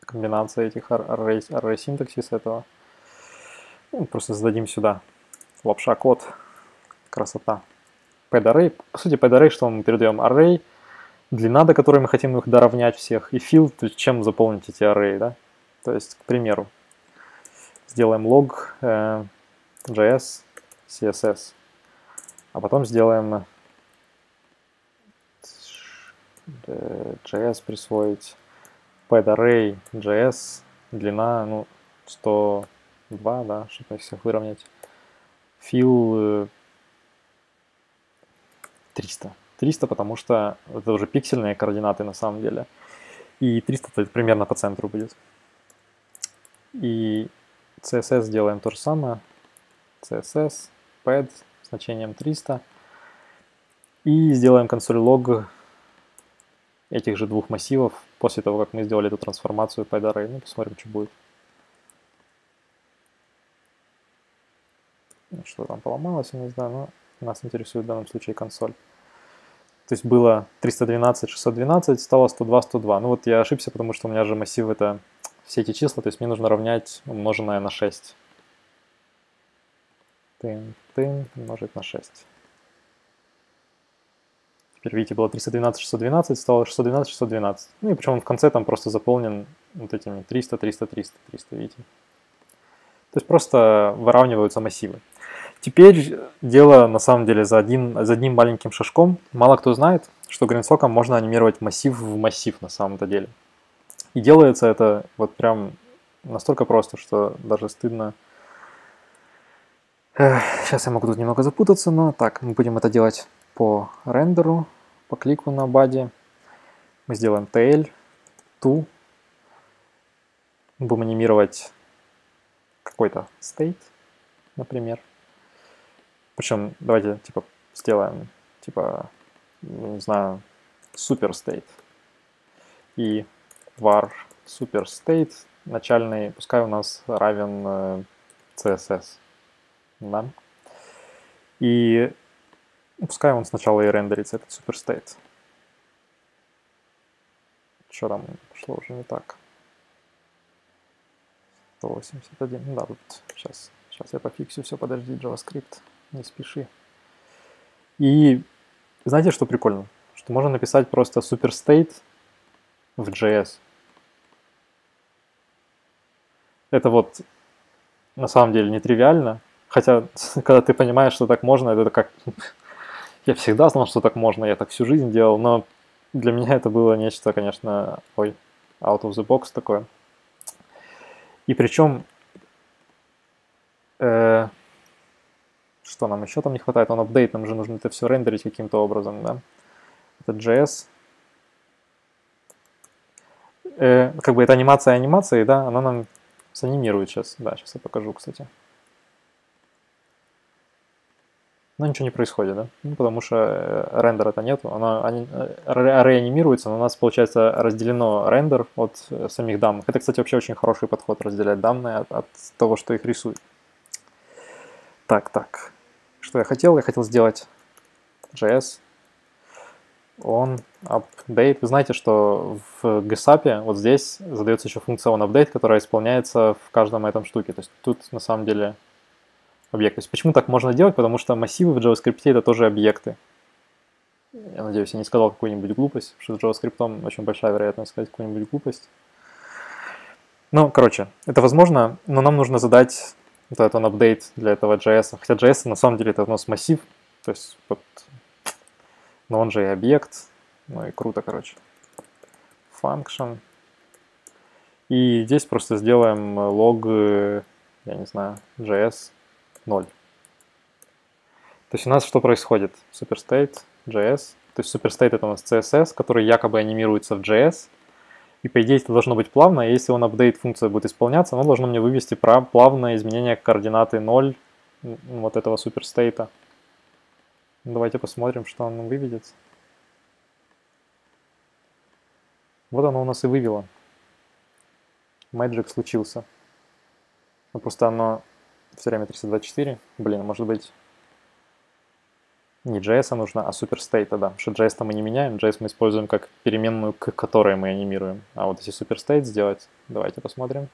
комбинацией этих array, array синтаксис этого. Ну, просто зададим сюда лапша код. Красота. PadArray. По сути, PadArray, что мы передаем array, длина, до которой мы хотим их доравнять всех, и field, чем заполнить эти array, да? То есть, к примеру, сделаем log э, JS CSS, а потом сделаем э, JS присвоить PadArray JS, длина, ну, 102, да, чтобы их всех выровнять. Fill 300. 300, потому что это уже пиксельные координаты на самом деле. И 300 это примерно по центру будет. И CSS сделаем то же самое. CSS, pad, значением 300. И сделаем консоль лог этих же двух массивов после того, как мы сделали эту трансформацию pad array. Ну, посмотрим, что будет. Что там поломалось, я не знаю, но нас интересует в данном случае консоль. То есть было 312, 612, стало 102, 102. Ну вот я ошибся, потому что у меня же массив это все эти числа, то есть мне нужно равнять умноженное на 6. Тын, умножить на 6. Теперь, видите, было 312, 612, стало 612, 612. Ну и причем он в конце там просто заполнен вот этими 300, 300, 300, 300, видите. То есть просто выравниваются массивы. Теперь дело на самом деле за, один, за одним маленьким шажком. Мало кто знает, что гринсоком можно анимировать массив в массив на самом-то деле. И делается это вот прям настолько просто, что даже стыдно. Сейчас я могу тут немного запутаться, но так, мы будем это делать по рендеру, по клику на баде. Мы сделаем tail, to. Будем анимировать какой-то state, например. Причем давайте типа сделаем типа, не знаю, super state. И var super state начальный, пускай у нас равен э, CSS. Да? И пускай он сначала и рендерится, этот state. Что там пошло уже не так? 181. Ну да, тут сейчас, сейчас я пофиксю все, подожди, JavaScript не спеши. И знаете, что прикольно? Что можно написать просто superstate в JS. Это вот на самом деле нетривиально. Хотя, (laughs) когда ты понимаешь, что так можно, это как... (laughs) я всегда знал, что так можно, я так всю жизнь делал, но для меня это было нечто, конечно, ой, out of the box такое. И причем э, что нам еще там не хватает? Он апдейт, нам же нужно это все рендерить каким-то образом, да? Это JS. Э, как бы это анимация анимации, да, она нам санимирует сейчас. Да, сейчас я покажу, кстати. Но ничего не происходит, да? Ну, потому что э, рендера-то нету. Оно, они, array анимируется, но у нас, получается, разделено рендер от э, самих данных. Это, кстати, вообще очень хороший подход, разделять данные от, от того, что их рисует. Так, так. Что я хотел? Я хотел сделать JS on update. Вы знаете, что в GSAP вот здесь задается еще функция on update, которая исполняется в каждом этом штуке. То есть тут на самом деле объект. То есть почему так можно делать? Потому что массивы в JavaScript это тоже объекты. Я надеюсь, я не сказал какую-нибудь глупость, потому что с JavaScript очень большая вероятность сказать какую-нибудь глупость. Ну, короче, это возможно, но нам нужно задать вот этот апдейт для этого JS. Хотя JS на самом деле это у нас массив, то есть вот, но он же и объект, ну и круто, короче. Function. И здесь просто сделаем лог, я не знаю, JS 0. То есть у нас что происходит? Superstate, JS. То есть superstate это у нас CSS, который якобы анимируется в JS. И по идее это должно быть плавно, и если он апдейт функция будет исполняться, оно должно мне вывести плавное изменение координаты 0 вот этого суперстейта. Давайте посмотрим, что он выведет. Вот оно у нас и вывело. Magic случился. Ну, просто оно все время 324. Блин, может быть не JS нужно, а superstate, да. Потому что JS мы не меняем, JS мы используем как переменную, к которой мы анимируем. А вот если superstate сделать, давайте посмотрим.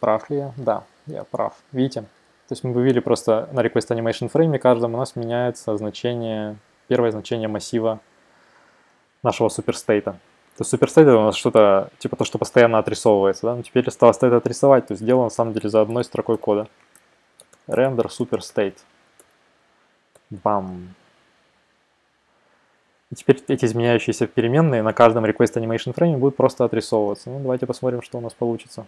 Прав ли я? Да, я прав. Видите? То есть мы вывели просто на request animation frame каждом у нас меняется значение, первое значение массива нашего суперстейта. То есть суперстейт это у нас что-то, типа то, что постоянно отрисовывается, да? Но теперь осталось это отрисовать, то есть дело на самом деле за одной строкой кода. Render superstate. Бам. И теперь эти изменяющиеся переменные на каждом request animation frame будут просто отрисовываться. Ну, давайте посмотрим, что у нас получится.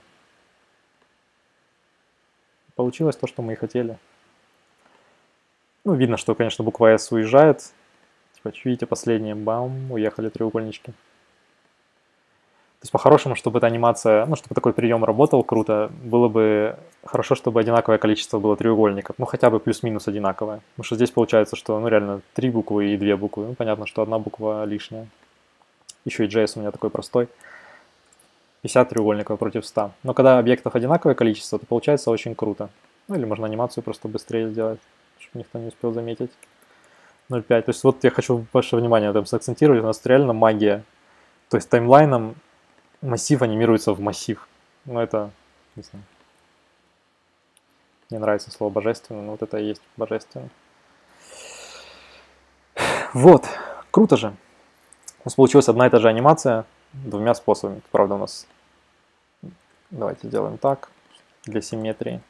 Получилось то, что мы и хотели. Ну, видно, что, конечно, буква S уезжает. Типа, видите, последние, бам, уехали треугольнички. Есть по-хорошему, чтобы эта анимация, ну, чтобы такой прием работал круто, было бы хорошо, чтобы одинаковое количество было треугольников, ну, хотя бы плюс-минус одинаковое. Потому что здесь получается, что, ну, реально, три буквы и две буквы. Ну, понятно, что одна буква лишняя. Еще и JS у меня такой простой. 50 треугольников против 100. Но когда объектов одинаковое количество, то получается очень круто. Ну, или можно анимацию просто быстрее сделать, чтобы никто не успел заметить. 0.5. То есть вот я хочу ваше внимание этом сакцентировать. У нас реально магия. То есть таймлайном массив анимируется в массив. Ну, это, не знаю. Мне нравится слово божественно, но вот это и есть божественно. Вот, круто же. У нас получилась одна и та же анимация двумя способами. Правда, у нас... Давайте сделаем так, для симметрии.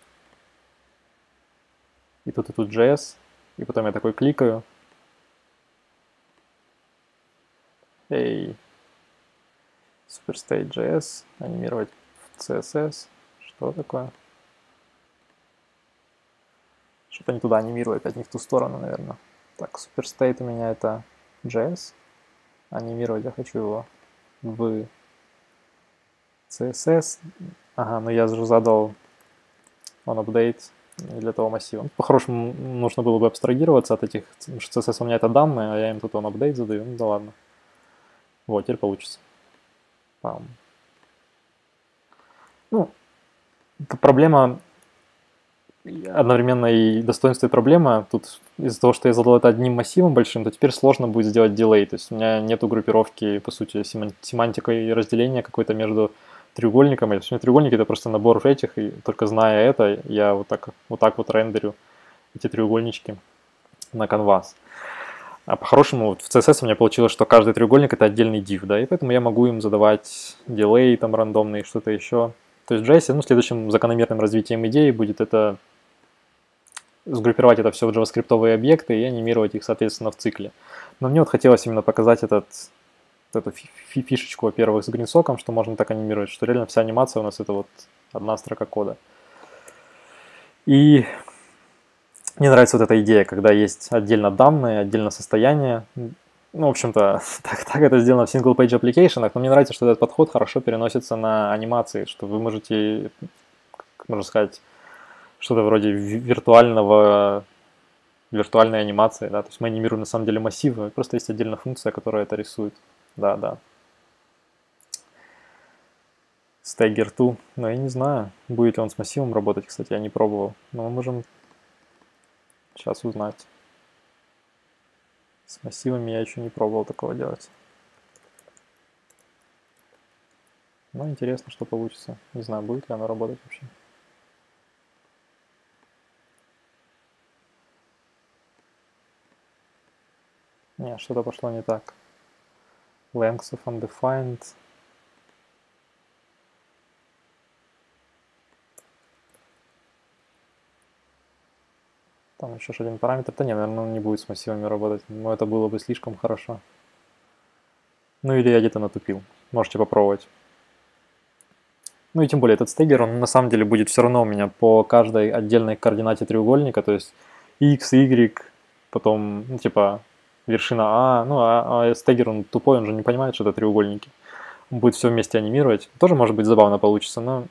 И тут и тут JS. И потом я такой кликаю. Эй, Superstate.js, анимировать в CSS. Что такое? Что-то не туда анимирую, опять не в ту сторону, наверное. Так, Superstate у меня это JS. Анимировать я хочу его в CSS. Ага, но я же задал on update для того массива. По-хорошему, нужно было бы абстрагироваться от этих, CSS у меня это данные, а я им тут on update задаю. Ну да ладно. Вот, теперь получится. Пам. Ну, это проблема одновременно и достоинство и проблема. Тут из-за того, что я задал это одним массивом большим, то теперь сложно будет сделать дилей. То есть у меня нету группировки, по сути, семантикой разделения какой-то между треугольником. То есть у меня треугольники это просто набор этих, и только зная это, я вот так вот, так вот рендерю эти треугольнички на канвас. А по-хорошему, вот в CSS у меня получилось, что каждый треугольник это отдельный div, да, и поэтому я могу им задавать дилей там рандомный, что-то еще. То есть в JS, ну, следующим закономерным развитием идеи будет это сгруппировать это все в JavaScript объекты и анимировать их, соответственно, в цикле. Но мне вот хотелось именно показать этот, эту фишечку, во-первых, с гринсоком, что можно так анимировать, что реально вся анимация у нас это вот одна строка кода. И мне нравится вот эта идея, когда есть отдельно данные, отдельно состояние. Ну, в общем-то, (laughs) так, так это сделано в single-page application, но мне нравится, что этот подход хорошо переносится на анимации, что вы можете, как можно сказать, что-то вроде виртуального виртуальной анимации, да, то есть мы анимируем на самом деле массивы, просто есть отдельная функция, которая это рисует, да, да. Stagger 2, но я не знаю, будет ли он с массивом работать, кстати, я не пробовал, но мы можем Сейчас узнать. С массивами я еще не пробовал такого делать. Но интересно, что получится. Не знаю, будет ли оно работать вообще. Не, что-то пошло не так. Length of undefined. Там еще один параметр. Да не, наверное, он не будет с массивами работать. Но это было бы слишком хорошо. Ну или я где-то натупил. Можете попробовать. Ну и тем более этот стегер, он на самом деле будет все равно у меня по каждой отдельной координате треугольника, то есть x, y, потом, ну, типа, вершина А, ну, а, а стегер, он тупой, он же не понимает, что это треугольники. Он будет все вместе анимировать. Тоже, может быть, забавно получится, но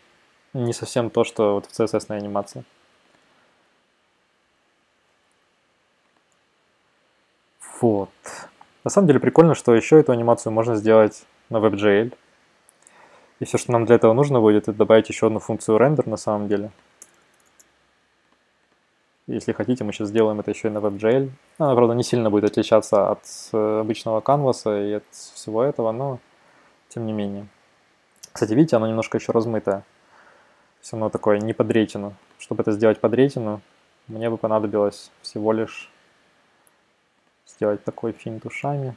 не совсем то, что вот в CSS анимации. Вот. На самом деле прикольно, что еще эту анимацию можно сделать на WebGL. И все, что нам для этого нужно будет, это добавить еще одну функцию render на самом деле. Если хотите, мы сейчас сделаем это еще и на WebGL. Она, правда, не сильно будет отличаться от э, обычного канваса и от всего этого, но тем не менее. Кстати, видите, оно немножко еще размытое. Все равно такое не под ретину. Чтобы это сделать под ретину, мне бы понадобилось всего лишь сделать такой финт ушами.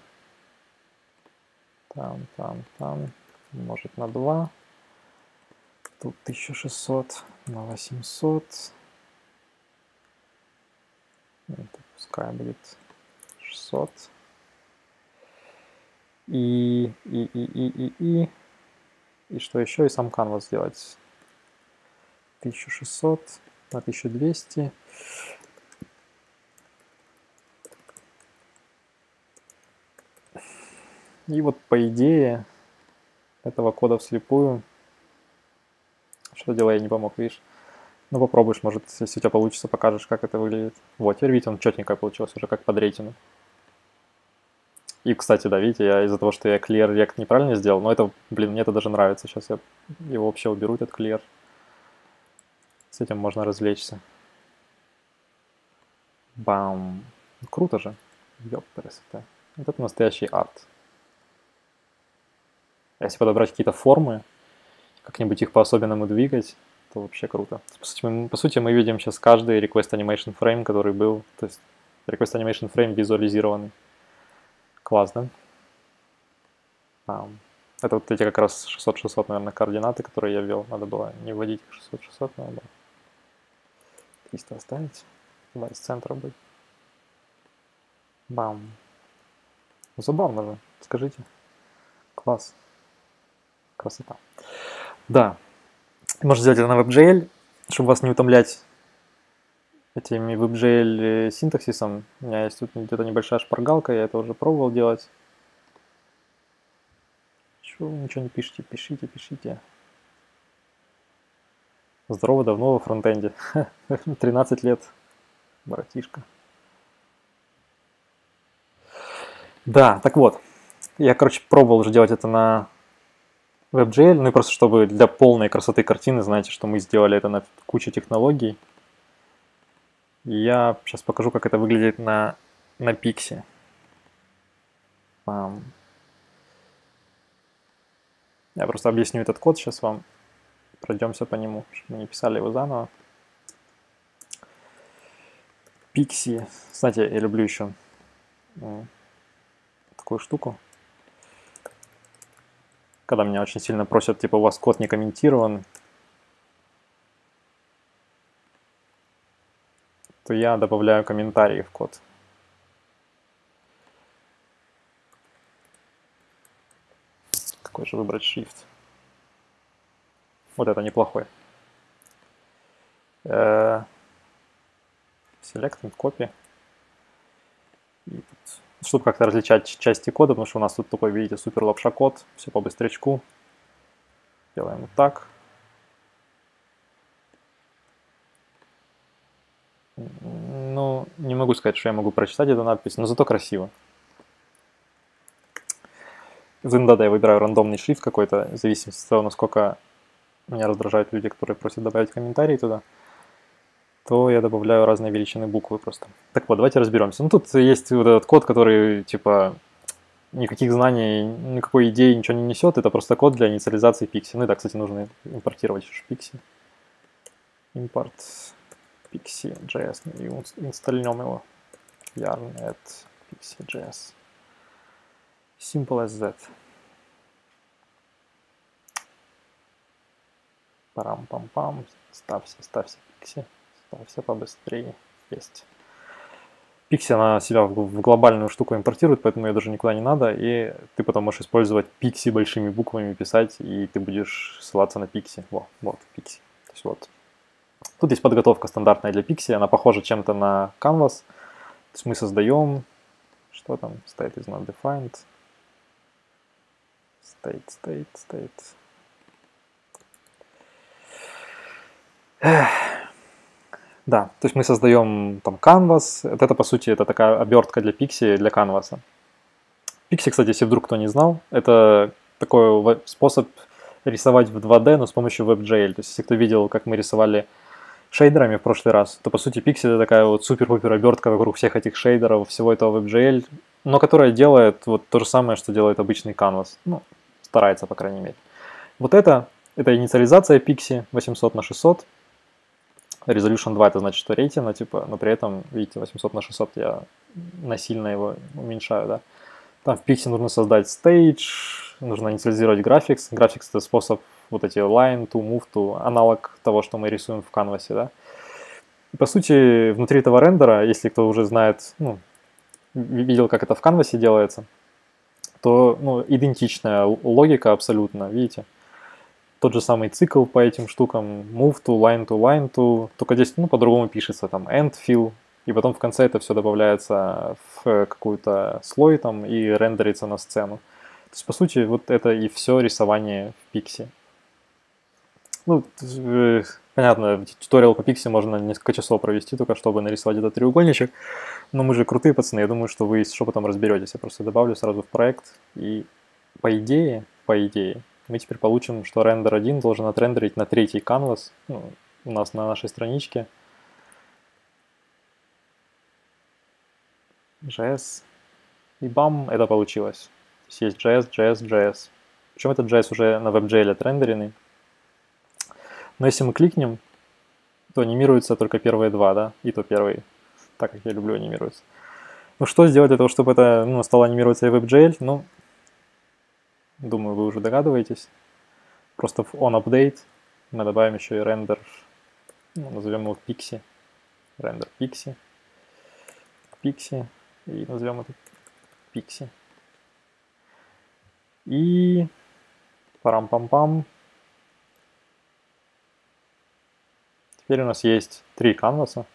Там, там, там умножить на 2. Тут 1600 на 800. Это пускай будет 600. И, и, и, и, и, и. И что еще? И сам канвас сделать. 1600 на 1200. И вот по идее этого кода вслепую. Что дело я не помог, видишь? Ну попробуешь, может, если у тебя получится, покажешь, как это выглядит. Вот, теперь видите, он четненько получилось, уже как под рейтинг. И, кстати, да, видите, я из-за того, что я clear rect неправильно сделал, но это, блин, мне это даже нравится. Сейчас я его вообще уберу, этот clear. С этим можно развлечься. Бам. Круто же. Ёпперес это. Вот это настоящий арт. А если подобрать какие-то формы, как-нибудь их по-особенному двигать, то вообще круто. По сути, мы, по сути, мы видим сейчас каждый request animation frame, который был, то есть request animation frame визуализированный. Класс, да? А, это вот эти как раз 600-600, наверное, координаты, которые я ввел. Надо было не вводить 600-600, надо было 300 оставить. Да, из центра быть. Бам. Забавно же, скажите. Класс. Красота. Да. Можно сделать это на WebGL, чтобы вас не утомлять этими WebGL синтаксисом. У меня есть тут где-то небольшая шпаргалка, я это уже пробовал делать. Чего вы ничего не пишите? Пишите, пишите. Здорово, давно во фронтенде. (laughs) 13 лет, братишка. Да, так вот. Я, короче, пробовал уже делать это на WebGL, ну и просто чтобы для полной красоты картины, знаете, что мы сделали это на куче технологий. Я сейчас покажу, как это выглядит на, на Pixie. Я просто объясню этот код сейчас вам. Пройдемся по нему, чтобы мы не писали его заново. Pixie. Кстати, я люблю еще такую штуку когда меня очень сильно просят, типа, у вас код не комментирован, то я добавляю комментарии в код. Какой же выбрать shift? Вот это неплохой. Select and copy. И тут чтобы как-то различать части кода, потому что у нас тут такой, видите, супер лапша код, все по быстрячку. Делаем вот так. Ну, не могу сказать, что я могу прочитать эту надпись, но зато красиво. Из индада я выбираю рандомный шрифт какой-то, в зависимости от того, насколько меня раздражают люди, которые просят добавить комментарии туда то я добавляю разные величины буквы просто. Так вот, давайте разберемся. Ну, тут есть вот этот код, который, типа, никаких знаний, никакой идеи ничего не несет. Это просто код для инициализации пикси. Ну и да, кстати, нужно импортировать пикси. Импорт pixie.js и инстальнем его. yarn at pixie.js. Simple as that. Парам-пам-пам. Ставься, ставься пикси. Все побыстрее. Есть. Pixie, она себя в глобальную штуку импортирует, поэтому ее даже никуда не надо, и ты потом можешь использовать Pixie большими буквами писать, и ты будешь ссылаться на Pixie. Во, вот, Pixie. То есть вот. Тут есть подготовка стандартная для Pixie, она похожа чем-то на Canvas. То есть мы создаем, что там, state is not defined. State, state, state. Эх. Да, то есть мы создаем там Canvas. Это, по сути, это такая обертка для Pixie, для Canvas. Pixie, кстати, если вдруг кто не знал, это такой способ рисовать в 2D, но с помощью WebGL. То есть, если кто видел, как мы рисовали шейдерами в прошлый раз, то, по сути, Pixie это такая вот супер-пупер обертка вокруг всех этих шейдеров, всего этого WebGL, но которая делает вот то же самое, что делает обычный Canvas. Ну, старается, по крайней мере. Вот это, это инициализация Pixie 800 на 600, Resolution 2 это значит, что рейтинг, типа, но при этом, видите, 800 на 600 я насильно его уменьшаю, да. Там в Pixi нужно создать stage, нужно инициализировать graphics. Graphics это способ вот эти line to move to, аналог того, что мы рисуем в canvas е, да. По сути, внутри этого рендера, если кто уже знает, ну, видел, как это в canvas е делается, то ну, идентичная логика абсолютно, видите тот же самый цикл по этим штукам, move to, line to, line to, только здесь, ну, по-другому пишется, там, end fill, и потом в конце это все добавляется в какой-то слой там и рендерится на сцену. То есть, по сути, вот это и все рисование в пиксе. Ну, э, понятно, туториал по пиксе можно несколько часов провести, только чтобы нарисовать этот треугольничек. Но мы же крутые пацаны, я думаю, что вы с шепотом разберетесь. Я просто добавлю сразу в проект. И по идее, по идее, мы теперь получим, что рендер 1 должен отрендерить на третий canvas ну, у нас на нашей страничке. JS. И бам, это получилось. То есть есть JS, JS, JS. Причем этот JS уже на WebGL отрендеренный. Но если мы кликнем, то анимируются только первые два, да, и то первые, так как я люблю анимируются. Ну что сделать для того, чтобы это ну, стало анимироваться и WebGL? Ну, Думаю, вы уже догадываетесь. Просто в onUpdate мы добавим еще и рендер, ну, назовем его Pixie. Рендер Pixie. Pixie. И назовем это Pixie. И парам-пам-пам. Теперь у нас есть три канваса.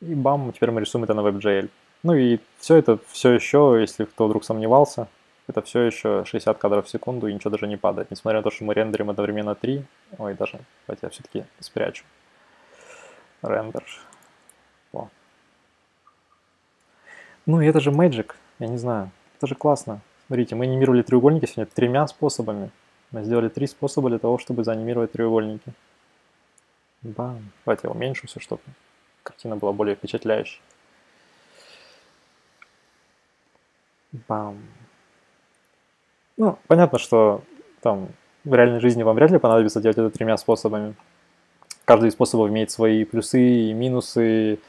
И бам, теперь мы рисуем это на WebGL. Ну и все это все еще, если кто вдруг сомневался, это все еще 60 кадров в секунду и ничего даже не падает. Несмотря на то, что мы рендерим одновременно 3. Ой, даже, давайте я все-таки спрячу. Рендер. О. Ну и это же Magic, я не знаю. Это же классно. Смотрите, мы анимировали треугольники сегодня тремя способами. Мы сделали три способа для того, чтобы заанимировать треугольники. Бам. Давайте я уменьшу все, чтобы картина была более впечатляющей. Бам. Ну, понятно, что там в реальной жизни вам вряд ли понадобится делать это тремя способами. Каждый из способов имеет свои плюсы и минусы.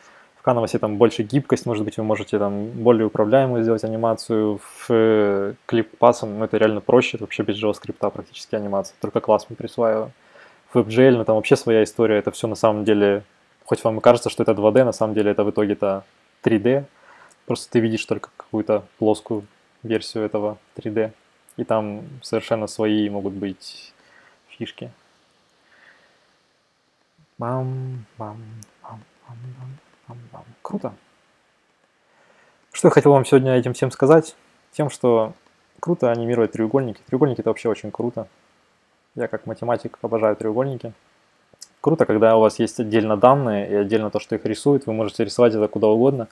В Canvas там больше гибкость, может быть, вы можете там более управляемую сделать анимацию. В клип пасом ну, это реально проще, это вообще без JavaScript практически анимация, только класс мы присваиваем. В WebGL, ну там вообще своя история, это все на самом деле, хоть вам и кажется, что это 2D, на самом деле это в итоге-то 3D. Просто ты видишь только какую-то плоскую версию этого 3D. И там совершенно свои могут быть фишки. Бам, бам, бам, бам, бам, бам, бам. Круто. Что я хотел вам сегодня этим всем сказать? Тем, что круто анимировать треугольники. Треугольники это вообще очень круто. Я как математик обожаю треугольники. Круто, когда у вас есть отдельно данные и отдельно то, что их рисует. Вы можете рисовать это куда угодно.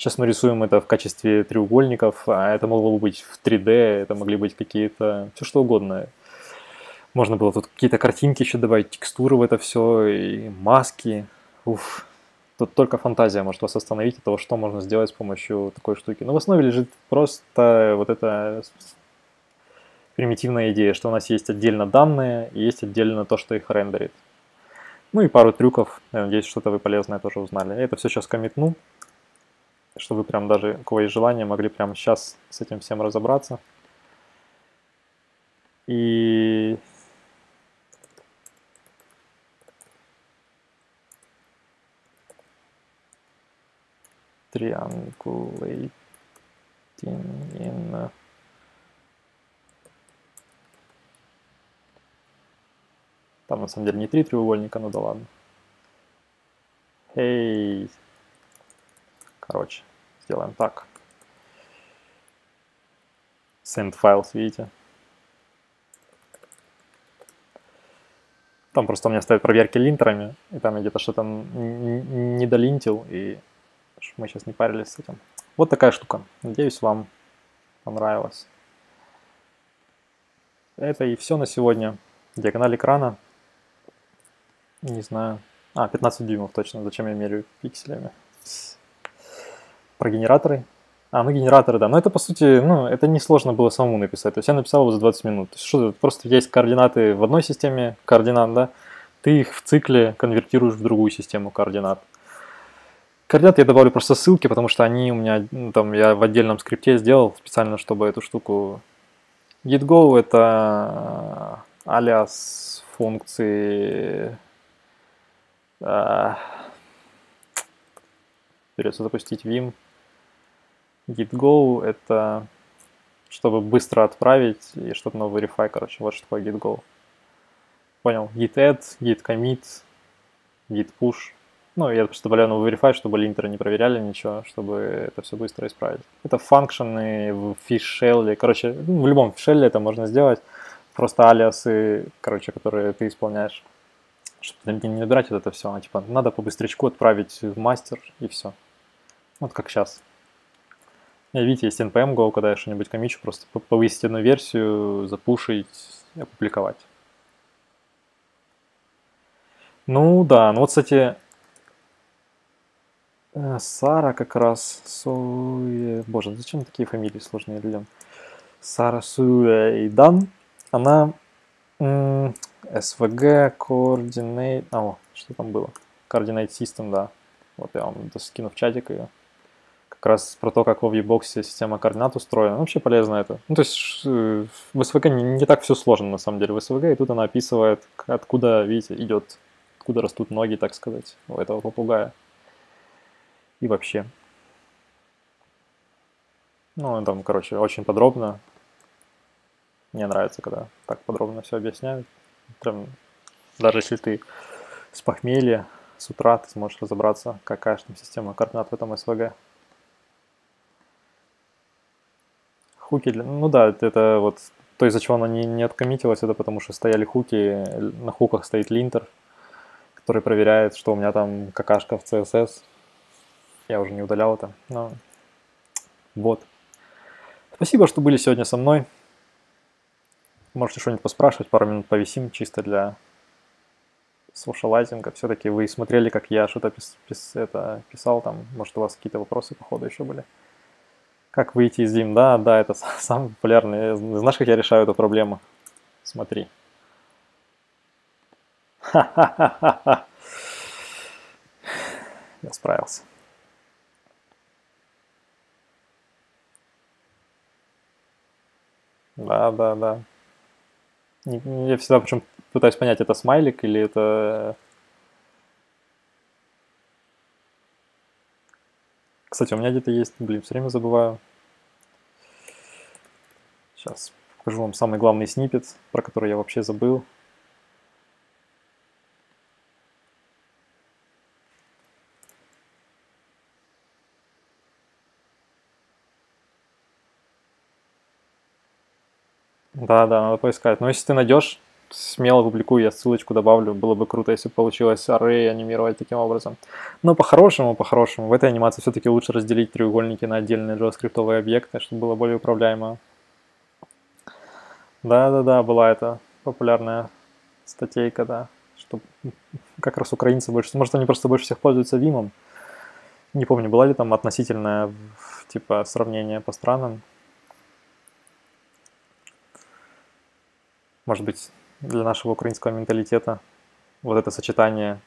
Сейчас мы рисуем это в качестве треугольников, а это могло быть в 3D, это могли быть какие-то, все что угодно. Можно было тут какие-то картинки еще добавить, текстуры в это все, и маски. Уф. Тут только фантазия может вас остановить от того, что можно сделать с помощью такой штуки. Но в основе лежит просто вот эта примитивная идея, что у нас есть отдельно данные и есть отдельно то, что их рендерит. Ну и пару трюков. Я надеюсь, что-то вы полезное тоже узнали. Я это все сейчас коммитну чтобы прям даже, у кого есть желание, могли прямо сейчас с этим всем разобраться. И triangulating in Там на самом деле не три треугольника, ну да ладно. Эй. Короче, сделаем так. Send files, видите? Там просто у меня стоят проверки линтерами, и там я где-то что-то не долинтил, и мы сейчас не парились с этим. Вот такая штука. Надеюсь, вам понравилось. Это и все на сегодня. Диагональ экрана не знаю. А, 15 дюймов точно. Зачем я меряю пикселями? Про генераторы. А, ну генераторы, да. Но это, по сути, ну, это несложно было самому написать. То есть я написал его за 20 минут. То есть что просто есть координаты в одной системе координат, да. Ты их в цикле конвертируешь в другую систему координат. Координат я добавлю просто ссылки, потому что они у меня, ну, там, я в отдельном скрипте сделал специально, чтобы эту штуку... GitGo это алиас функции а, придется запустить Vim. GitGo это чтобы быстро отправить и что-то на verify, короче, вот что такое GitGo. Понял. Git add, git commit, git push. Ну, я просто добавляю на verify, чтобы линтеры не проверяли ничего, чтобы это все быстро исправить. Это функшены в shell, короче, ну, в любом shell это можно сделать. Просто алиасы, короче, которые ты исполняешь чтобы не набирать вот это все, а типа надо по быстрячку отправить в мастер и все. Вот как сейчас. Я, видите, есть npm go, когда я что-нибудь комичу, просто повысить одну версию, запушить опубликовать. Ну да, ну вот, кстати, э, Сара как раз, Суе... Боже, зачем такие фамилии сложные людям? Сара Суэйдан, она SVG, Coordinate, а, о, что там было? Coordinate System, да. Вот я вам скину в чатик ее. Как раз про то, как в VBox система координат устроена. Вообще полезно это. Ну, то есть в SVG не, не так все сложно, на самом деле, в SVG, и тут она описывает, откуда, видите, идет, откуда растут ноги, так сказать, у этого попугая. И вообще. Ну, там, короче, очень подробно. Мне нравится, когда так подробно все объясняют. Прям, даже если ты с похмелья, с утра ты сможешь разобраться, какая же там система координат в этом SVG. Хуки, ну да, это, вот то, из-за чего оно не, не откоммитилось, это потому что стояли хуки, на хуках стоит линтер, который проверяет, что у меня там какашка в CSS. Я уже не удалял это, но вот. Спасибо, что были сегодня со мной. Можете что-нибудь поспрашивать, пару минут повисим, чисто для социалайзинга. Все-таки вы смотрели, как я что-то пис, пис, это, писал там. Может, у вас какие-то вопросы по ходу еще были. Как выйти из Vim? Да, да, это (laughs) самый популярный. Знаешь, как я решаю эту проблему? Смотри. (laughs) Я справился. Да, да, да. Я всегда причем пытаюсь понять, это смайлик или это... Кстати, у меня где-то есть, блин, все время забываю. Сейчас покажу вам самый главный снипет, про который я вообще забыл. Да, да, надо поискать. Но если ты найдешь, смело публикуй, я ссылочку добавлю. Было бы круто, если бы получилось array анимировать таким образом. Но по-хорошему, по-хорошему, в этой анимации все-таки лучше разделить треугольники на отдельные JavaScript объекты, чтобы было более управляемо. Да-да-да, была эта популярная статейка, да. Что как раз украинцы больше... Может, они просто больше всех пользуются Вимом. Не помню, была ли там относительное типа сравнение по странам. может быть, для нашего украинского менталитета вот это сочетание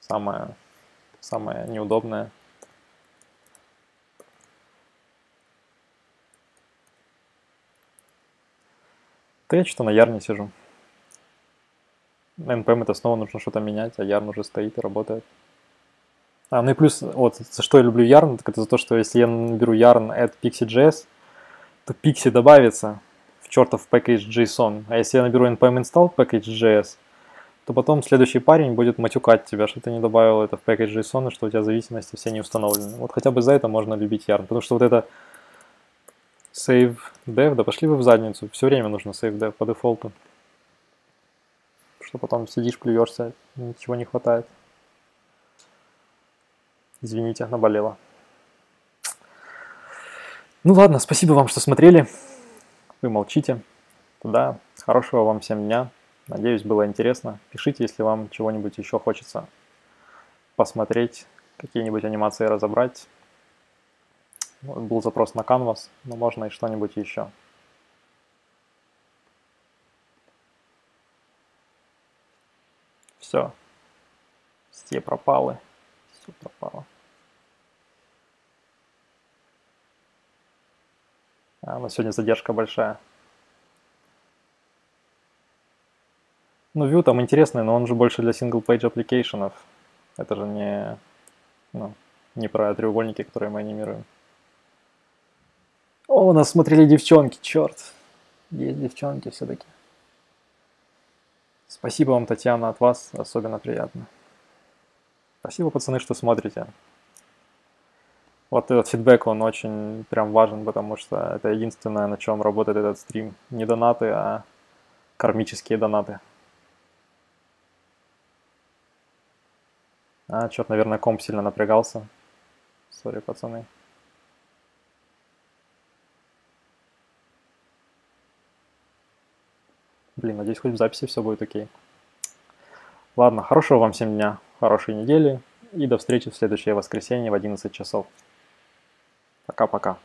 самое, самое неудобное. Да я что-то на Ярне сижу. На NPM это снова нужно что-то менять, а Ярн уже стоит и работает. А, ну и плюс, вот, за что я люблю Yarn, так это за то, что если я наберу Yarn at Pixie.js, то Pixie добавится в чертов package JSON. А если я наберу npm install package.js, то потом следующий парень будет матюкать тебя, что ты не добавил это в package JSON, что у тебя зависимости все не установлены. Вот хотя бы за это можно любить Yarn, потому что вот это save dev, да пошли вы в задницу, все время нужно save dev по дефолту. Что потом сидишь, плюешься, ничего не хватает. Извините, наболело. Ну ладно, спасибо вам, что смотрели. Вы молчите. Туда. Хорошего вам всем дня. Надеюсь, было интересно. Пишите, если вам чего-нибудь еще хочется посмотреть, какие-нибудь анимации разобрать. Был запрос на Canvas, но можно и что-нибудь еще. Все. Все пропалы. Все пропало. А, на сегодня задержка большая. Ну, Vue там интересный, но он же больше для single-page applications. Это же не, ну, не про треугольники, которые мы анимируем. О, нас смотрели девчонки, черт. Есть девчонки все-таки. Спасибо вам, Татьяна, от вас особенно приятно. Спасибо, пацаны, что смотрите. Вот этот фидбэк, он очень прям важен, потому что это единственное, на чем работает этот стрим. Не донаты, а кармические донаты. А, что-то, наверное, комп сильно напрягался. Сори, пацаны. Блин, надеюсь, хоть в записи все будет окей. Ладно, хорошего вам всем дня, хорошей недели и до встречи в следующее воскресенье в 11 часов. Пока-пока.